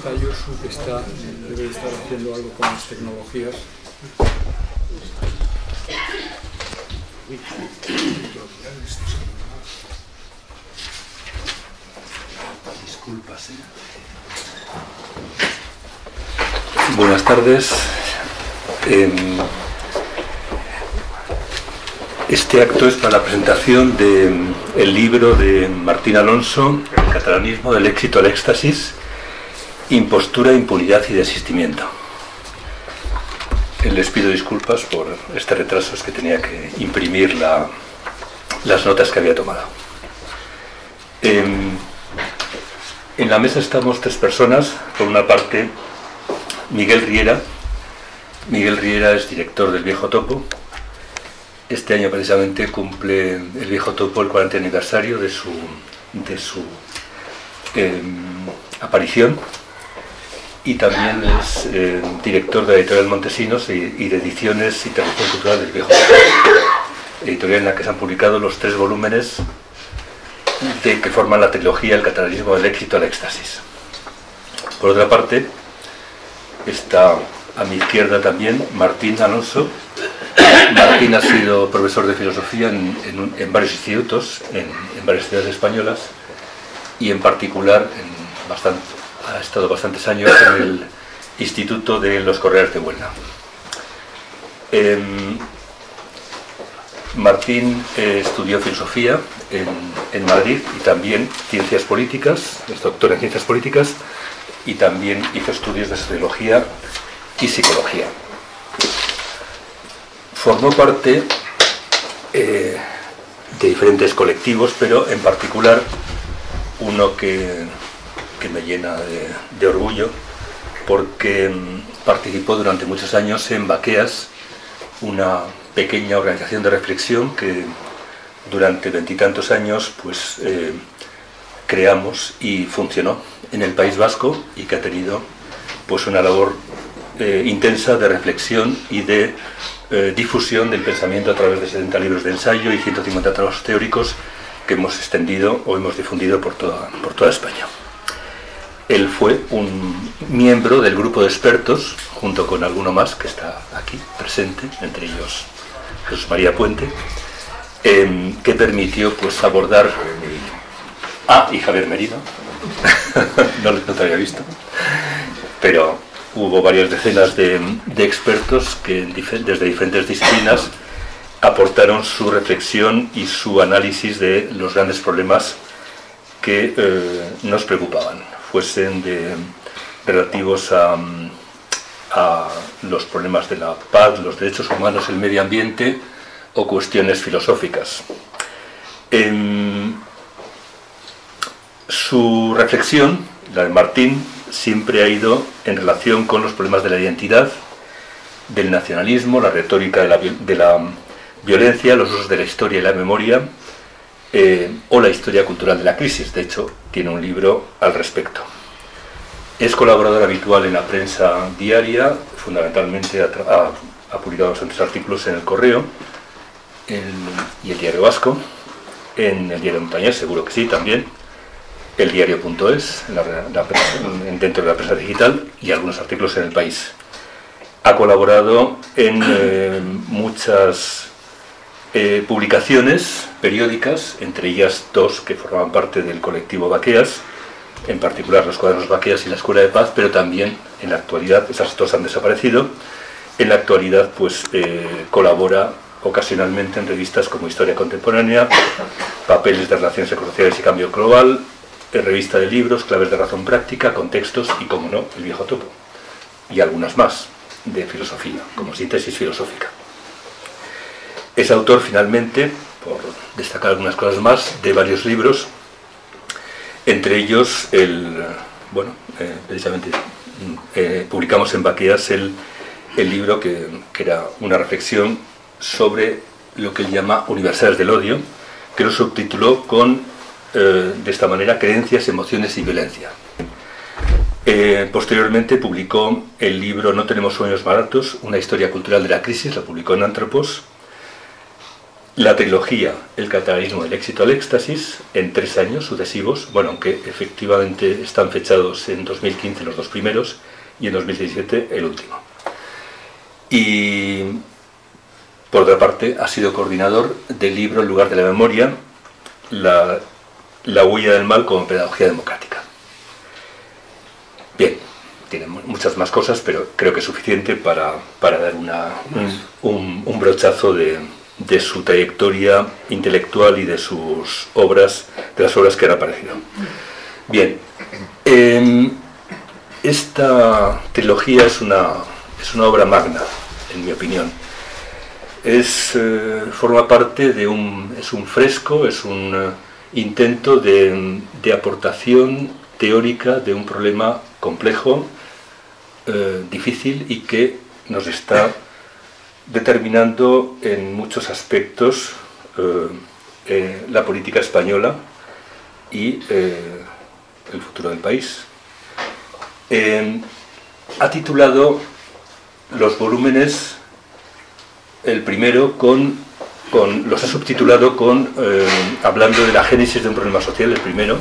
está Yosu, que está, debe estar haciendo algo con las tecnologías. Disculpas. Buenas tardes. Este acto es para la presentación del libro de Martín Alonso, El catalanismo del éxito al éxtasis, impostura, impunidad y desistimiento. Les pido disculpas por este retraso, es que tenía que imprimir las notas que había tomado. En, la mesa estamos tres personas. Por una parte, Miguel Riera. Miguel Riera es director del Viejo Topo. Este año precisamente cumple el Viejo Topo el 40 aniversario de su, de su em, aparición y también es eh, director de la editorial Montesinos y, de ediciones y tradición cultural del Viejo editorial en la que se han publicado los tres volúmenes de, que forman la trilogía El catalanismo del éxito al éxtasis. Por otra parte, está a mi izquierda también Martín Alonso. Martín ha sido profesor de filosofía en, varios institutos, en, varias ciudades españolas y en particular ha estado bastantes años en el Instituto de los Correos de Huelva. Em, Martín eh, estudió filosofía en, Madrid y también ciencias políticas, es doctor en ciencias políticas y también hizo estudios de sociología y psicología. Formó parte eh, de diferentes colectivos, pero en particular uno que, me llena de, orgullo, porque mm, participó durante muchos años en Baqueas, una pequeña organización de reflexión que durante veintitantos años pues, eh, creamos y funcionó en el País Vasco y que ha tenido pues, una labor eh, intensa de reflexión y de eh, difusión del pensamiento a través de 70 libros de ensayo y 150 trabajos teóricos que hemos extendido o hemos difundido por toda, por toda España. Él fue un miembro del grupo de expertos, junto con alguno más que está aquí presente, entre ellos Jesús María Puente, em, que permitió pues, abordar... Ah, y Javier Merino, no, no te había visto, pero hubo varias decenas de, expertos que desde diferentes disciplinas aportaron su reflexión y su análisis de los grandes problemas que eh, nos preocupaban, fuesen relativos a, los problemas de la paz, los derechos humanos, el medio ambiente o cuestiones filosóficas. su reflexión, la de Martín, siempre ha ido en relación con los problemas de la identidad, del nacionalismo, la retórica de la, violencia, los usos de la historia y la memoria, eh, o la historia cultural de la crisis. De hecho, tiene un libro al respecto. Es colaborador habitual en la prensa diaria, fundamentalmente ha, publicado bastantes artículos en El Correo y el Diario Vasco, en el Diario Montañés, seguro que sí, también el diario.es, dentro de la prensa digital, y algunos artículos en el país. Ha colaborado en eh, muchas eh, publicaciones periódicas, entre ellas dos que formaban parte del colectivo Baqueas, en particular los cuadernos Baqueas y la Escuela de Paz, pero también en la actualidad, esas dos han desaparecido, en la actualidad pues eh, colabora ocasionalmente en revistas como Historia Contemporánea, Papeles de Relaciones Ecosociales y Cambio Global, revista de libros, claves de razón práctica, contextos y, como no, el viejo topo. Y algunas más de filosofía, como síntesis filosófica. Es autor, finalmente, por destacar algunas cosas más, de varios libros, entre ellos el, bueno, eh, precisamente eh, publicamos en Baqueas el, libro que, era una reflexión sobre lo que él llama Universales del Odio, que lo subtituló con eh, de esta manera creencias, emociones y violencia. Posteriormente publicó el libro No tenemos sueños baratos, una historia cultural de la crisis, lo publicó en Antropos. La trilogía El catalanismo del éxito al éxtasis en tres años sucesivos, bueno, aunque efectivamente están fechados en 2015 los dos primeros y en 2017 el último. Y por otra parte ha sido coordinador del libro En lugar de la memoria, La, la huella del mal como pedagogía democrática. Bien, tiene muchas más cosas, pero creo que es suficiente para, dar una, un, un brochazo de, de su trayectoria intelectual y de sus obras, de las obras que han aparecido. Bien, em, esta trilogía es una, es una obra magna, en mi opinión. Es, eh, forma parte de un, es un fresco, es un eh, intento de, de, aportación teórica de un problema complejo, eh, difícil y que nos está determinando en muchos aspectos eh, eh, la política española y eh, el futuro del país. ha titulado los volúmenes, el primero con, con los ha subtitulado con, hablando de la génesis de un problema social, el primero,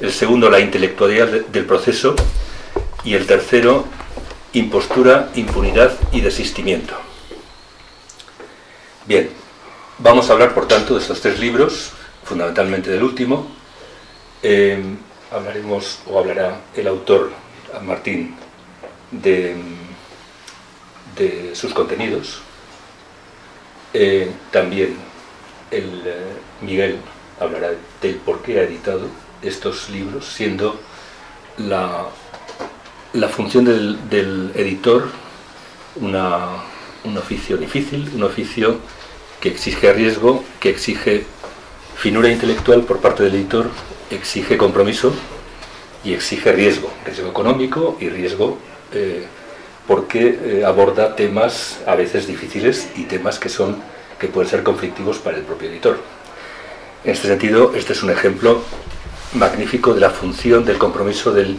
el segundo, la intelectualidad del proceso, y el tercero, impostura, impunidad y desistimiento. Bien, vamos a hablar por tanto de estos tres libros, fundamentalmente del último. Eh, hablaremos, o hablará el autor, Martín, de, sus contenidos. Eh, también el eh, Miguel hablará del por qué ha editado estos libros, siendo la, función del editor una, un oficio difícil, un oficio que exige riesgo, que exige finura intelectual por parte del editor, exige compromiso y exige riesgo, riesgo económico y riesgo eh, porque eh, aborda temas a veces difíciles y temas que, son, que pueden ser conflictivos para el propio editor. En este sentido, este es un ejemplo magnífico de la función del compromiso del,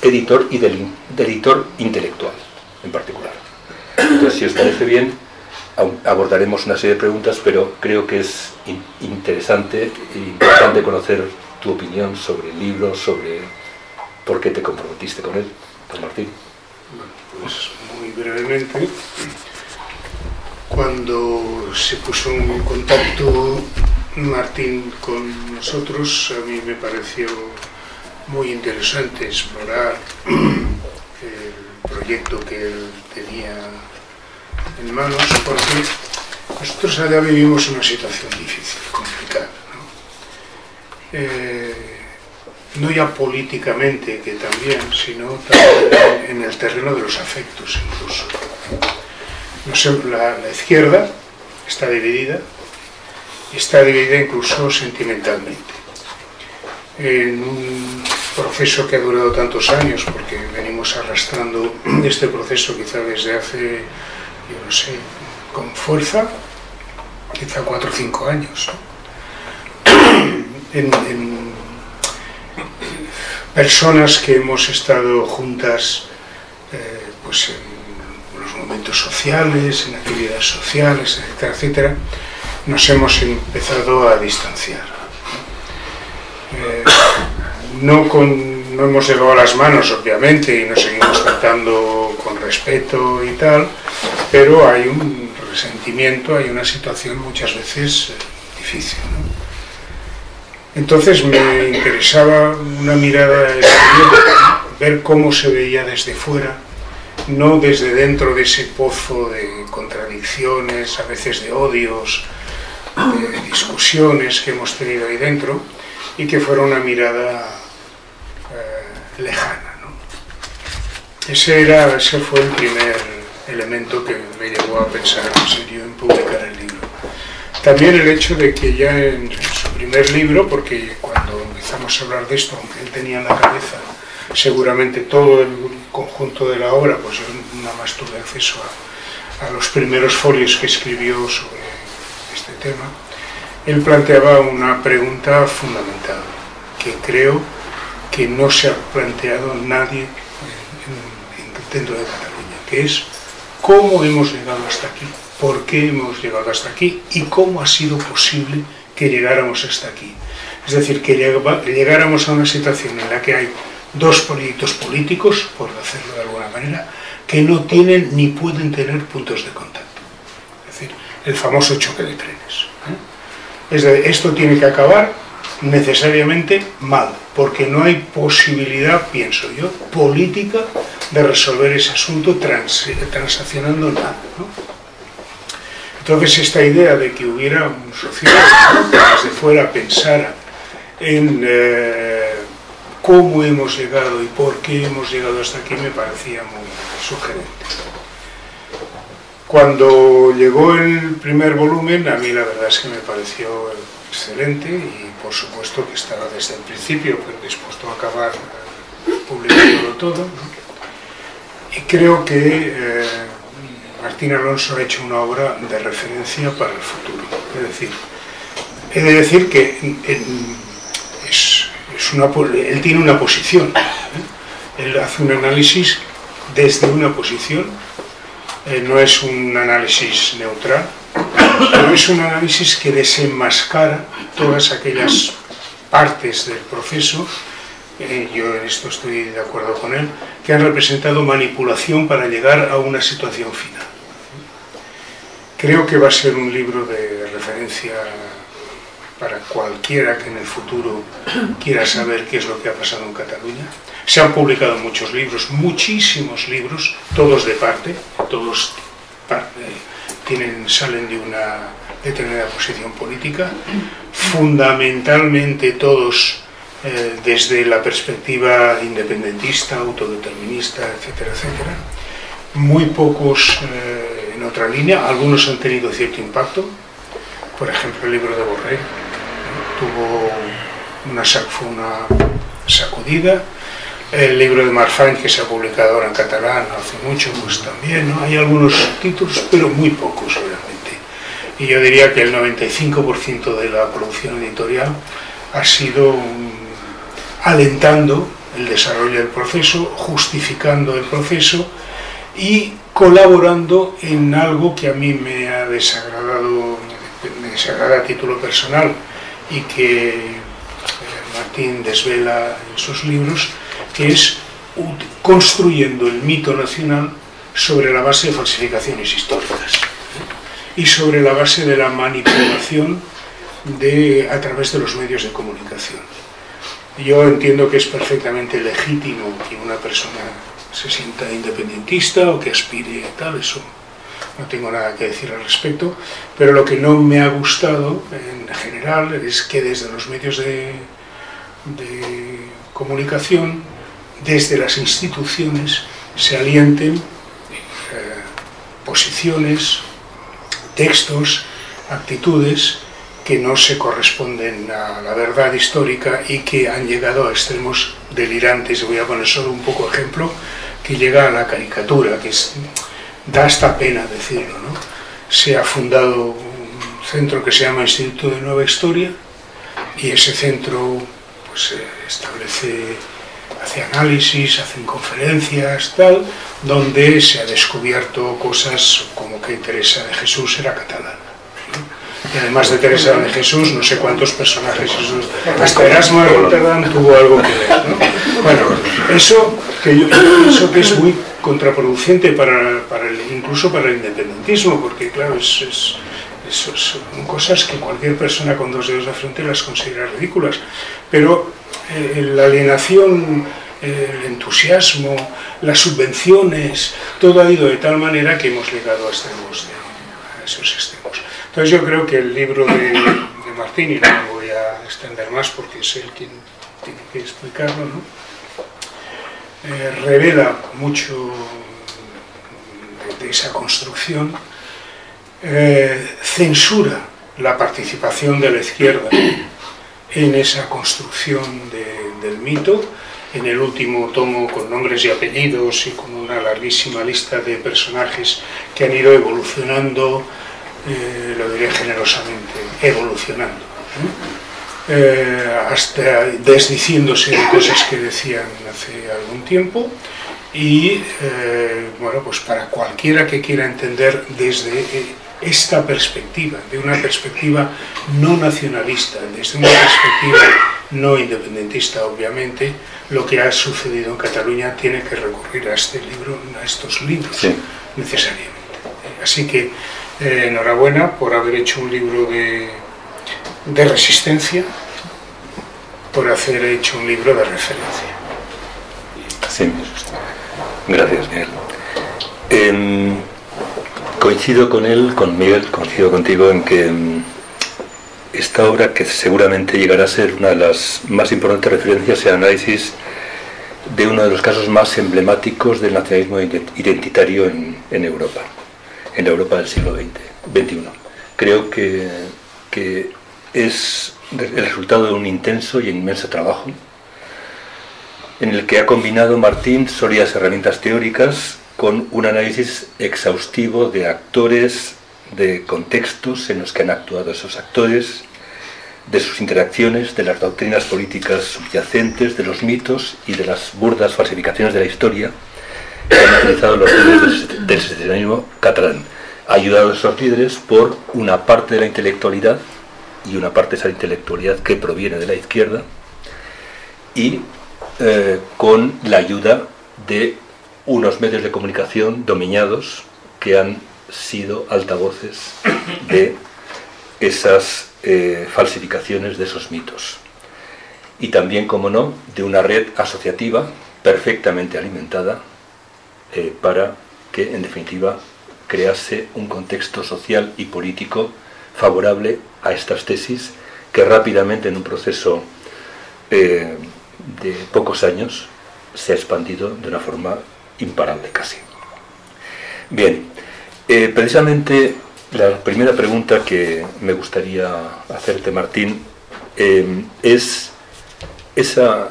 editor y del, del editor intelectual en particular. Entonces, si os parece bien, abordaremos una serie de preguntas, pero creo que es interesante e importante conocer tu opinión sobre el libro, sobre por qué te comprometiste con él, don Martín. pues muy brevemente, cuando se puso en contacto Martín con nosotros, a mí me pareció muy interesante explorar el proyecto que él tenía en manos porque nosotros allá vivimos una situación difícil, complicada. ¿no? Eh, no ya políticamente, que también, sino también en el terreno de los afectos incluso. No sé, la, la izquierda está dividida, y está dividida incluso sentimentalmente. En un proceso que ha durado tantos años, porque venimos arrastrando este proceso quizá desde hace yo no sé, con fuerza, quizá cuatro o cinco años, en, personas que hemos estado juntas eh, pues en los momentos sociales, en actividades sociales, etcétera, etcétera, nos hemos empezado a distanciar. Eh, no, con, no hemos llevado las manos, obviamente, y nos seguimos tratando con respeto y tal, pero hay un resentimiento, hay una situación muchas veces eh, difícil. Entonces me interesaba una mirada exterior, ver cómo se veía desde fuera, no desde dentro de ese pozo de contradicciones, a veces de odios, de discusiones que hemos tenido ahí dentro, y que fuera una mirada lejana. ¿no? Ese, era, ese fue el primer elemento que me llevó a pensar en serio en publicar el libro. También el hecho de que ya en su primer libro, porque cuando empezamos a hablar de esto, aunque él tenía en la cabeza seguramente todo el conjunto de la obra, pues yo nada más tuve acceso a, a los primeros folios que escribió sobre este tema, él planteaba una pregunta fundamental, que creo que no se ha planteado nadie en, en, dentro de Cataluña, que es cómo hemos llegado hasta aquí por qué hemos llegado hasta aquí y cómo ha sido posible que llegáramos hasta aquí. Es decir, que llegáramos a una situación en la que hay dos proyectos políticos, por decirlo de alguna manera, que no tienen ni pueden tener puntos de contacto. Es decir, el famoso choque de trenes. ¿eh? Esto tiene que acabar necesariamente mal, porque no hay posibilidad, pienso yo, política de resolver ese asunto transaccionando nada. Entonces esta idea de que hubiera un sociólogo que desde fuera pensara en eh, cómo hemos llegado y por qué hemos llegado hasta aquí me parecía muy sugerente. Cuando llegó el primer volumen, a mí la verdad es que me pareció excelente y por supuesto que estaba desde el principio dispuesto a acabar publicándolo todo. Y creo que eh, Martín Alonso ha hecho una obra de referencia para el futuro. Es decir, he de decir que es, una, él tiene una posición. ¿eh? Él hace un análisis desde una posición, eh, no es un análisis neutral, pero es un análisis que desenmascara todas aquellas partes del proceso, eh, yo en esto estoy de acuerdo con él, que han representado manipulación para llegar a una situación final. Creo que va a ser un libro de referencia para cualquiera que en el futuro quiera saber qué es lo que ha pasado en Cataluña. Se han publicado muchos libros, muchísimos libros, todos de parte, todos salen de una determinada posición política, fundamentalmente todos eh, desde la perspectiva independentista, autodeterminista, etcétera, etcétera. Muy pocos eh, en otra línea, algunos han tenido cierto impacto, por ejemplo el libro de Borrell tuvo una sacudida, el libro de Marfan que se ha publicado ahora en catalán hace mucho, pues también. Hay algunos títulos, pero muy pocos realmente. Y yo diría que el 95% de la producción editorial ha sido alentando el desarrollo del proceso, justificando el proceso y colaborando en algo que a mí me ha desagradado, me desagrada a título personal y que eh, Martín desvela en sus libros, que es construyendo el mito nacional sobre la base de falsificaciones históricas y sobre la base de la manipulación de, a través de los medios de comunicación. Yo entiendo que es perfectamente legítimo que una persona se sienta independentista o que aspire a tal, eso no tengo nada que decir al respecto, pero lo que no me ha gustado en general es que desde los medios de, de comunicación desde las instituciones se alienten eh, posiciones, textos, actitudes que no se corresponden a la verdad histórica y que han llegado a extremos delirantes. Voy a poner solo un poco ejemplo que llega a la caricatura, que da hasta pena decirlo. Se ha fundado un centro que se llama Instituto de Nueva Historia y ese centro pues, establece hace análisis, hacen conferencias, tal, donde se ha descubierto cosas como que Teresa de Jesús era catalana. Y además de Teresa de Jesús, no sé cuántos personajes. Hasta Erasmo de Rotterdam tuvo algo que ver. ¿no? Bueno, eso que yo pienso que es muy contraproducente para, para el, incluso para el independentismo, porque claro, es, es, son cosas que cualquier persona con dos dedos de frente las considera ridículas. Pero eh, la alienación, el entusiasmo, las subvenciones, todo ha ido de tal manera que hemos llegado a, extremos a esos extremos. Entonces yo creo que el libro de, Martín, y no me voy a extender más porque es él quien tiene que explicarlo, eh, revela mucho de, esa construcción, eh, censura la participación de la izquierda en esa construcción del mito, en el último tomo con nombres y apellidos y con una larguísima lista de personajes que han ido evolucionando, eh, lo diré generosamente, evolucionando, eh, hasta desdiciéndose de cosas que decían hace algún tiempo y, eh, bueno, pues para cualquiera que quiera entender desde esta perspectiva, de una perspectiva no nacionalista, desde una perspectiva no independentista, obviamente, lo que ha sucedido en Cataluña tiene que recurrir a este libro, a estos libros, necesariamente. Así que eh, enhorabuena por haber hecho un libro de, de resistencia, por haber hecho un libro de referencia. Sí, gracias, Miguel. Em, coincido con él, con Miguel, coincido contigo en que em, esta obra, que seguramente llegará a ser una de las más importantes referencias y análisis de uno de los casos más emblemáticos del nacionalismo identitario en, en Europa, en la Europa del siglo XX, XXI. Creo que, que es el resultado de un intenso y inmenso trabajo en el que ha combinado Martín sólidas herramientas teóricas con un análisis exhaustivo de actores, de contextos en los que han actuado esos actores, de sus interacciones, de las doctrinas políticas subyacentes, de los mitos y de las burdas falsificaciones de la historia que han utilizado los líderes del secessionismo catalán, ayudado a esos líderes por una parte de la intelectualidad y una parte de esa intelectualidad que proviene de la izquierda y eh, con la ayuda de unos medios de comunicación dominados que han sido altavoces de esas eh, falsificaciones de esos mitos. Y también, como no, de una red asociativa perfectamente alimentada eh, para que, en definitiva, crease un contexto social y político favorable a estas tesis que rápidamente en un proceso eh, de pocos años se ha expandido de una forma imparable casi. Bien, precisamente la primera pregunta que me gustaría hacerte, Martín, eh, es, esa,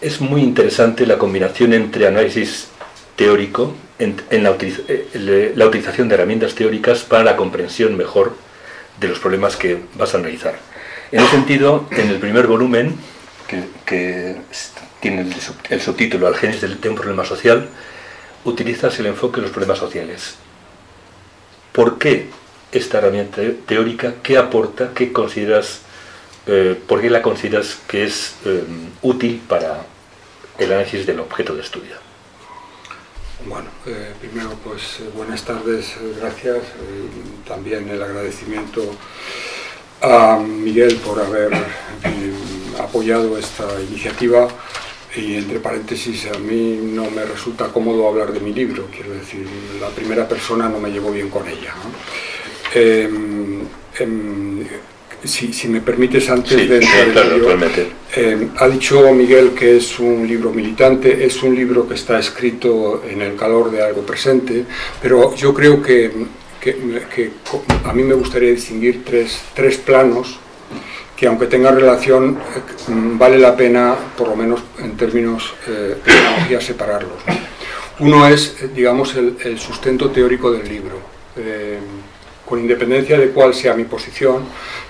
es muy interesante la combinación entre análisis teórico, en, la, eh, la, utilización de herramientas teóricas para la comprensión mejor de los problemas que vas a analizar. En ese sentido, en el primer volumen, que, tiene el, subtítulo Al genes de un problema social, utilizas el enfoque de los problemas sociales. ¿Por qué esta herramienta teórica, ¿qué aporta, qué consideras, eh, por qué la consideras que es eh, útil para el análisis del objeto de estudio? Bueno, eh, primero pues buenas tardes, gracias. también el agradecimiento a Miguel por haber apoyado esta iniciativa y entre paréntesis a mí no me resulta cómodo hablar de mi libro, quiero decir, la primera persona no me llevo bien con ella. Em, em, si, me permites, antes de entrar em, ha dicho Miguel que es un libro militante, es un libro que está escrito en el calor de algo presente, pero yo creo que, a mí me gustaría distinguir tres, tres planos que aunque tengan relación, eh, vale la pena, por lo menos en términos eh, de separarlos. Uno es, eh, digamos, el, sustento teórico del libro con independencia de cuál sea mi posición,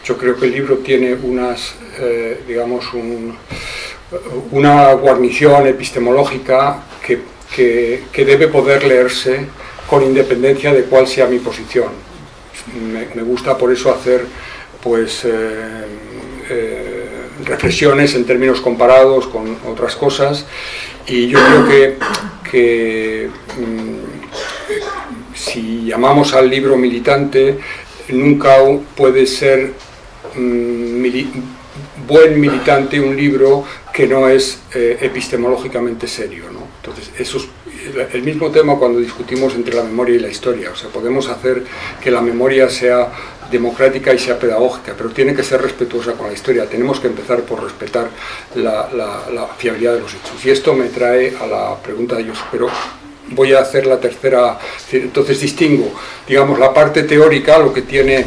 yo creo que el libro tiene unas, eh, digamos, una guarnición epistemológica que, debe poder leerse con independencia de cuál sea mi posición. Me, gusta por eso hacer pues, eh, reflexiones en términos comparados con otras cosas y yo creo que, mm, si llamamos al libro militante, nunca puede ser mm, buen militante un libro que no es eh, epistemológicamente serio. Entonces, eso es el mismo tema cuando discutimos entre la memoria y la historia. O sea, podemos hacer que la memoria sea democrática y sea pedagógica, pero tiene que ser respetuosa con la historia. Tenemos que empezar por respetar la, fiabilidad de los hechos. Y esto me trae a la pregunta de ellos, pero voy a hacer la tercera, entonces distingo, digamos, la parte teórica, lo que tiene,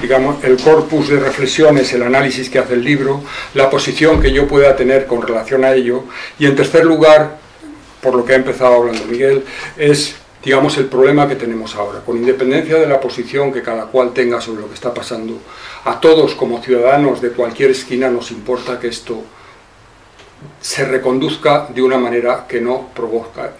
digamos, el corpus de reflexiones, el análisis que hace el libro, la posición que yo pueda tener con relación a ello, y en tercer lugar, por lo que ha empezado hablando Miguel, es, digamos, el problema que tenemos ahora, con independencia de la posición que cada cual tenga sobre lo que está pasando, a todos como ciudadanos de cualquier esquina nos importa que esto se reconduzca de una manera que no provoca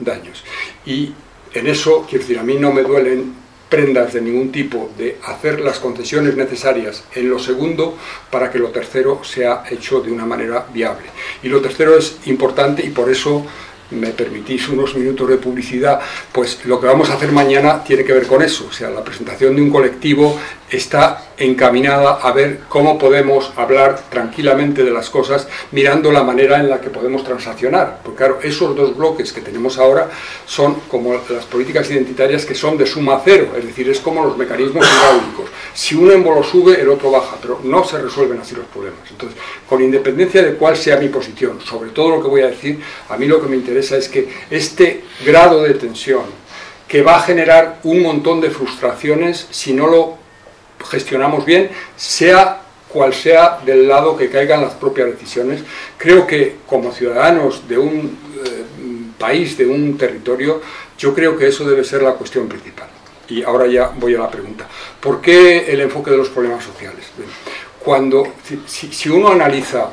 daños. Y en eso, quiero decir, a mí no me duelen prendas de ningún tipo de hacer las concesiones necesarias en lo segundo para que lo tercero sea hecho de una manera viable. Y lo tercero es importante y por eso me permitís unos minutos de publicidad, pues lo que vamos a hacer mañana tiene que ver con eso, o sea, la presentación de un colectivo está encaminada a ver cómo podemos hablar tranquilamente de las cosas mirando la manera en la que podemos transaccionar. Porque claro, esos dos bloques que tenemos ahora son como las políticas identitarias que son de suma cero, es decir, es como los mecanismos hidráulicos. Si un émbolo sube, el otro baja, pero no se resuelven así los problemas. Entonces, con independencia de cuál sea mi posición, sobre todo lo que voy a decir, a mí lo que me interesa es que este grado de tensión, que va a generar un montón de frustraciones si no lo gestionamos bien, sea cual sea del lado que caigan las propias decisiones. Creo que como ciudadanos de un eh, país, de un territorio, yo creo que eso debe ser la cuestión principal. Y ahora ya voy a la pregunta. ¿Por qué el enfoque de los problemas sociales? Cuando, si, uno analiza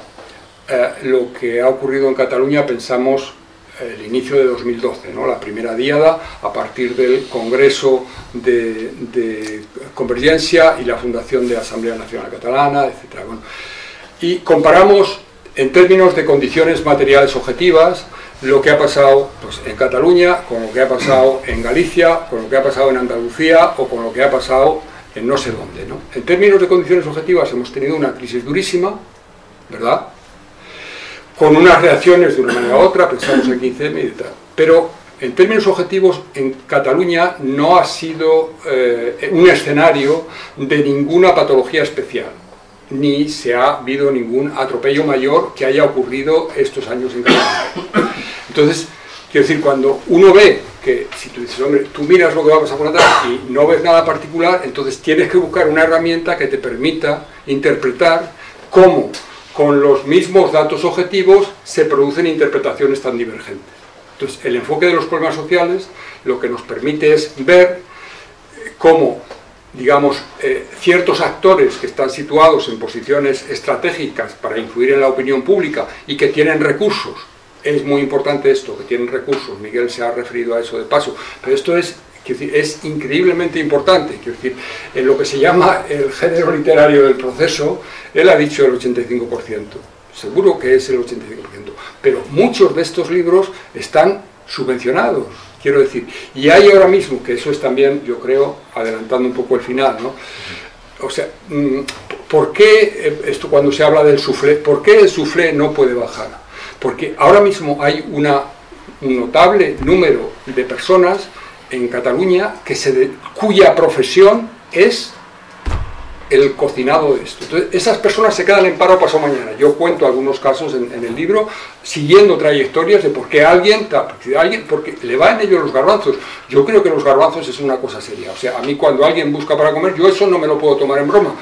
eh, lo que ha ocurrido en Cataluña, pensamos el inicio de 2012, ¿no? la primera diada, a partir del Congreso de, Convergencia y la fundación de Asamblea Nacional Catalana, etc. y comparamos en términos de condiciones materiales objetivas lo que ha pasado pues, en Cataluña con lo que ha pasado en Galicia, con lo que ha pasado en Andalucía o con lo que ha pasado en no sé dónde. En términos de condiciones objetivas hemos tenido una crisis durísima, ¿verdad? Con unas reacciones de una manera u otra, pensamos en 15M y tal. Pero en términos objetivos, en Cataluña no ha sido eh, un escenario de ninguna patología especial, ni se ha habido ningún atropello mayor que haya ocurrido estos años en Cataluña. Entonces, quiero decir, cuando uno ve que si tú dices, hombre, tú miras lo que va a pasar por atrás y no ves nada particular, entonces tienes que buscar una herramienta que te permita interpretar cómo con los mismos datos objetivos se producen interpretaciones tan divergentes. Entonces, el enfoque de los problemas sociales lo que nos permite es ver cómo, digamos, eh, ciertos actores que están situados en posiciones estratégicas para influir en la opinión pública y que tienen recursos, es muy importante esto, que tienen recursos, Miguel se ha referido a eso de paso, pero esto es es increíblemente importante. Quiero decir, en lo que se llama el género literario del proceso, él ha dicho el 85%. Seguro que es el 85%. Pero muchos de estos libros están subvencionados, quiero decir. Y hay ahora mismo, que eso es también, yo creo, adelantando un poco el final, ¿no? O sea, mm, ¿por qué eh, esto cuando se habla del suflé, por qué el suflé no puede bajar? Porque ahora mismo hay un notable número de personas en Cataluña que se cuya profesión es el cocinado de esto. Entonces, esas personas se quedan en paro paso mañana. Yo cuento algunos casos en, el libro, siguiendo trayectorias de por qué alguien, alguien, porque le va en ello los garbanzos. Yo creo que los garbanzos es una cosa seria. O sea, a mí cuando alguien busca para comer, yo eso no me lo puedo tomar en broma.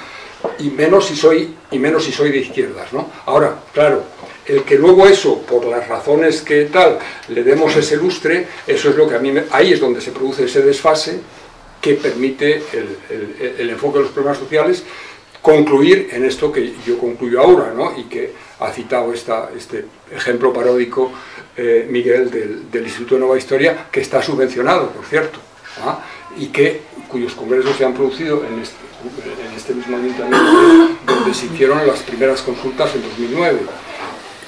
Y menos si soy, y menos si soy de izquierdas, ¿no? Ahora, claro, el que luego eso, por las razones que tal, le demos ese lustre, eso es lo que a mí, me, ahí es donde se produce ese desfase que permite el, enfoque de los problemas sociales concluir en esto que yo concluyo ahora, ¿no? y que ha citado este ejemplo paródico eh, Miguel del, Instituto de Nueva Historia, que está subvencionado, por cierto, ¿ah? y que, cuyos congresos se han producido en este, en este mismo ayuntamiento, donde se hicieron las primeras consultas en 2009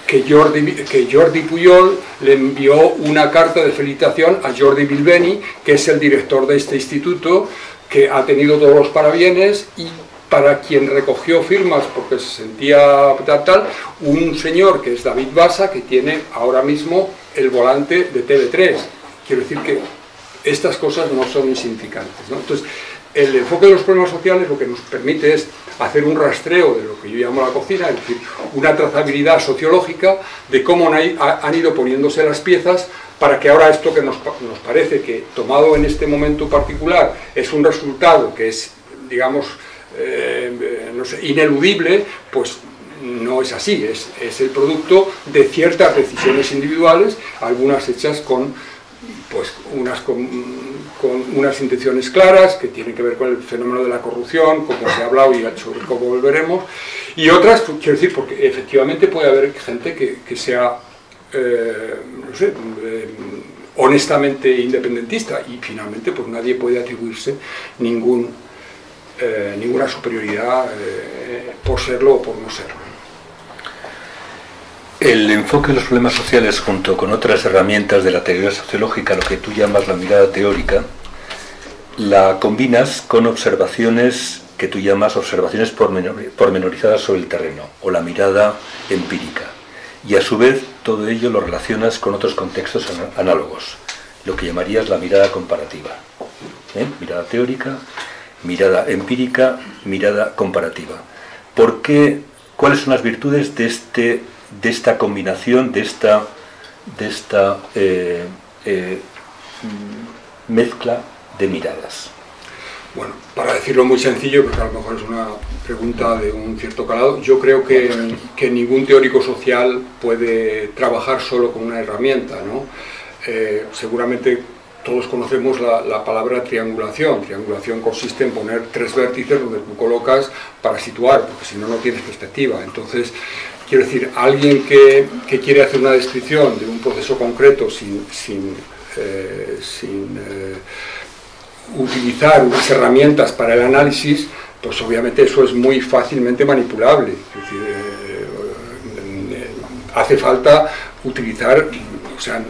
que Jordi, que Jordi Puyol le envió una carta de felicitación a Jordi Bilbeni, que es el director de este instituto, que ha tenido todos los parabienes y para quien recogió firmas porque se sentía tal, tal, un señor que es David Basa, que tiene ahora mismo el volante de TV3. Quiero decir que estas cosas no son insignificantes. Entonces, el enfoque de los problemas sociales lo que nos permite es hacer un rastreo de lo que yo llamo la cocina, es decir, una trazabilidad sociológica de cómo han ido poniéndose las piezas para que ahora esto que nos, parece que tomado en este momento particular es un resultado que es, digamos, eh, no ineludible, pues no es así, es el producto de ciertas decisiones individuales, algunas hechas con pues unas con, unas intenciones claras que tienen que ver con el fenómeno de la corrupción, como se ha hablado y sobre cómo volveremos, y otras, pues, quiero decir, porque efectivamente puede haber gente que, sea, eh, eh, honestamente independentista y finalmente pues nadie puede atribuirse eh, ninguna superioridad por serlo o por no serlo. El enfoque de los problemas sociales junto con otras herramientas de la teoría sociológica, lo que tú llamas la mirada teórica, la combinas con observaciones que tú llamas observaciones pormenorizadas sobre el terreno o la mirada empírica. Y a su vez todo ello lo relacionas con otros contextos análogos, lo que llamarías la mirada comparativa. ¿Eh? Mirada teórica, mirada empírica, mirada comparativa. ¿Por qué? ¿Cuáles son las virtudes de este de esta combinación, de esta, de esta eh, eh, mezcla de miradas? Bueno, para decirlo muy sencillo, porque a lo mejor es una pregunta de un cierto calado, yo creo que, que ningún teórico social puede trabajar solo con una herramienta. ¿no? Eh, seguramente todos conocemos la, la, palabra triangulación. Triangulación consiste en poner tres vértices donde tú colocas para situar, porque si no, no tienes perspectiva. Entonces, Quiero decir, alguien que, quiere hacer una descripción de un proceso concreto sin, sin, eh, eh, utilizar unas herramientas para el análisis, pues obviamente eso es muy fácilmente manipulable. Eh, hace falta utilizar, o sea,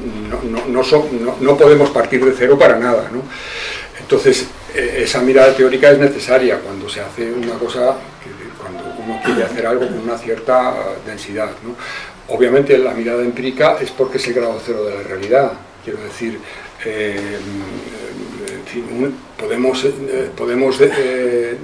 no, podemos partir de cero para nada. Entonces, esa mirada teórica es necesaria cuando se hace una cosa quiere hacer algo con una cierta densidad. Obviamente la mirada empírica es porque es el grado cero de la realidad. Quiero decir, eh, podemos, eh, podemos eh,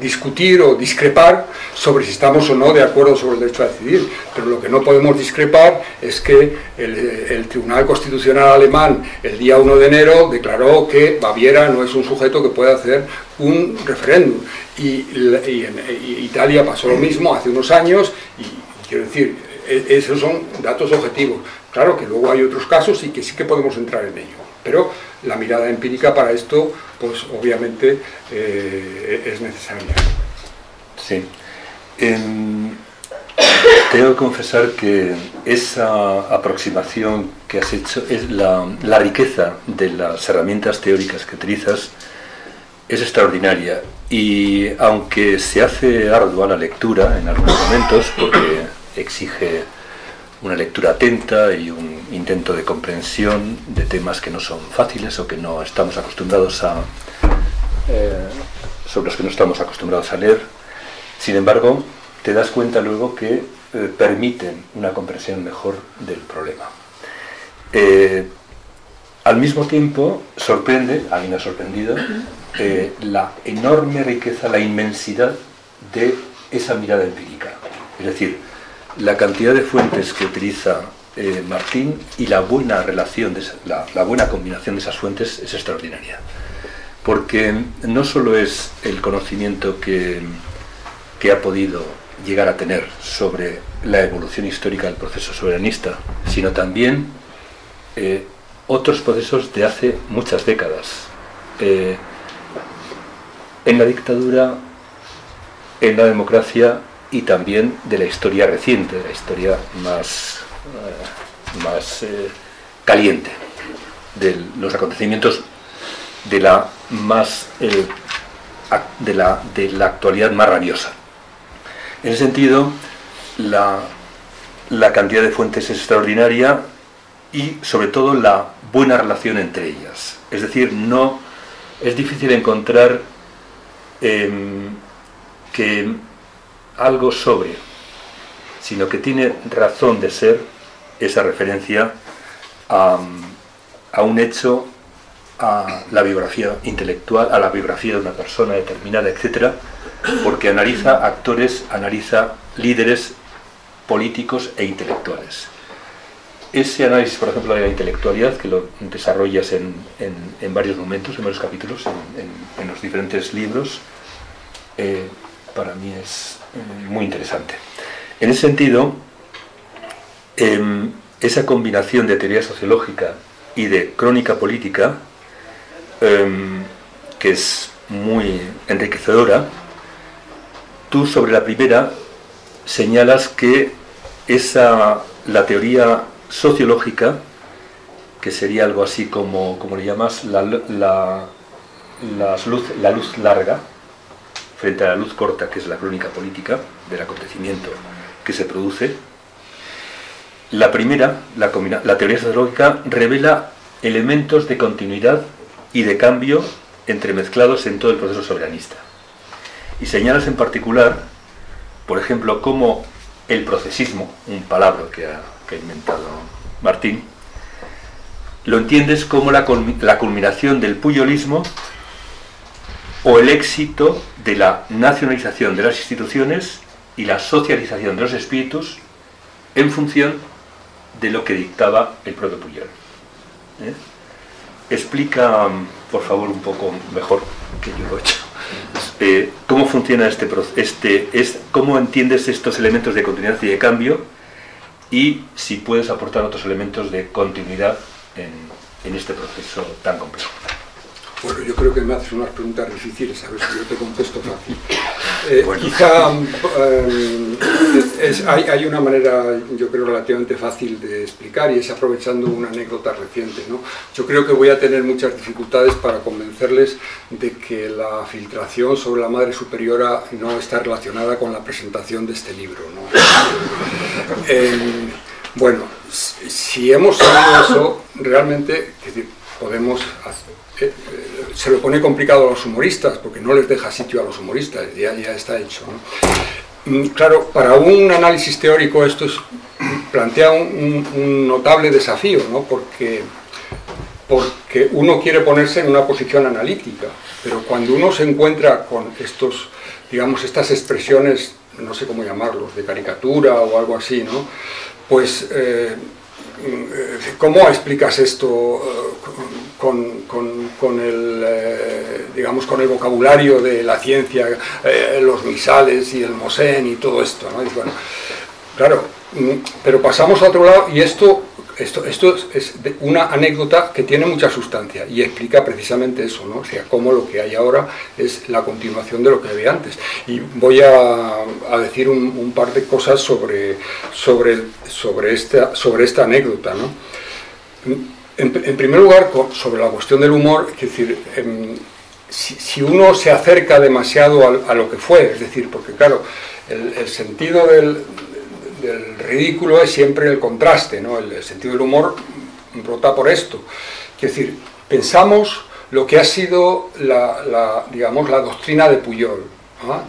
discutir o discrepar sobre si estamos o no de acuerdo sobre el derecho a decidir, pero lo que no podemos discrepar es que el, Tribunal Constitucional alemán el día 1 de enero declaró que Baviera no es un sujeto que pueda hacer un referéndum. Y, en Italia pasó lo mismo hace unos años y quiero decir, e, esos son datos objetivos. Claro que luego hay otros casos y que sí que podemos entrar en ello, pero la mirada empírica para esto, pues obviamente eh, es necesaria. Sí. tengo que confesar que esa aproximación que has hecho es la, la, riqueza de las herramientas teóricas que utilizas es extraordinaria y aunque se hace ardua la lectura en algunos momentos porque exige una lectura atenta y un intento de comprensión de temas que no son fáciles o que no estamos acostumbrados a eh, sobre los que no estamos acostumbrados a leer. Sin embargo, te das cuenta luego que eh, permiten una comprensión mejor del problema. Eh, al mismo tiempo, sorprende, a mí me ha sorprendido, la enorme riqueza, la inmensidad de esa mirada empírica. Es decir, la cantidad de fuentes que utiliza eh, Martín y la buena relación, la, buena combinación de esas fuentes es extraordinaria. Porque no solo es el conocimiento que, que ha podido llegar a tener sobre la evolución histórica del proceso soberanista, sino también eh, otros procesos de hace muchas décadas. Eh, en la dictadura, en la democracia y también de la historia reciente, de la historia más, eh, más eh, caliente, de los acontecimientos de la, más, eh, de, la, de la actualidad más rabiosa. En ese sentido, la, la cantidad de fuentes es extraordinaria y sobre todo la buena relación entre ellas. Es decir, no es difícil encontrar em, que algo sobre, sino que tiene razón de ser esa referencia a, un hecho, a la biografía intelectual, a la biografía de una persona determinada, etc., porque analiza actores, analiza líderes políticos e intelectuales. Ese análisis, por ejemplo, de la intelectualidad, que lo desarrollas en, varios momentos, en varios capítulos, en, los diferentes libros, eh, para mí es eh, muy interesante. En ese sentido, em, esa combinación de teoría sociológica y de crónica política, em, que es muy enriquecedora, tú sobre la primera señalas que esa, la teoría sociológica, que sería algo así como, como le llamas, la, la, luz, la luz larga, frente a la luz corta, que es la crónica política del acontecimiento que se produce. La primera, la, la teoría sociológica, revela elementos de continuidad y de cambio entremezclados en todo el proceso soberanista. Y señalas en particular, por ejemplo, cómo el procesismo, un palabra que ha, inventado Martín, lo entiendes como la, la culminación del puyolismo o el éxito de la nacionalización de las instituciones y la socialización de los espíritus en función de lo que dictaba el propio Puyol. ¿eh? Explica, por favor, un poco mejor que yo lo he hecho. Eh, ¿Cómo funciona este este es, ¿Cómo entiendes estos elementos de continuidad y de cambio? Y si puedes aportar otros elementos de continuidad en este proceso tan complejo. Bueno, yo creo que me haces unas preguntas difíciles, a ver si yo te contesto fácil. Eh, quizá eh, hay, una manera, yo creo, relativamente fácil de explicar y es aprovechando una anécdota reciente. ¿no? Yo creo que voy a tener muchas dificultades para convencerles de que la filtración sobre la Madre Superiora no está relacionada con la presentación de este libro. ¿no? bueno, si hemos sabido eso, realmente podemos hacer eh, se lo pone complicado a los humoristas, porque no les deja sitio a los humoristas, ya, ya está hecho. Mm, claro, para un análisis teórico esto es, plantea un, notable desafío, ¿no? porque, porque uno quiere ponerse en una posición analítica, pero cuando uno se encuentra con estos, digamos, estas expresiones, no sé cómo llamarlos, de caricatura o algo así, ¿no? pues eh, ¿cómo explicas esto eh, con, el, eh, digamos, con el vocabulario de la ciencia, eh, los misales y el mosén y todo esto. ¿no? bueno, claro, pero pasamos a otro lado y esto, esto, esto es una anécdota que tiene mucha sustancia y explica precisamente eso, ¿no? o sea, cómo lo que hay ahora es la continuación de lo que había antes. Y voy a, decir un, par de cosas sobre, sobre, sobre, esta, sobre esta anécdota. ¿no? En, primer lugar, sobre la cuestión del humor, es decir, em, si, uno se acerca demasiado a, lo que fue, es decir, porque claro, el, sentido del, ridículo es siempre el contraste, ¿no? el, sentido del humor brota por esto. Es decir, pensamos lo que ha sido la, digamos, la doctrina de Puyol,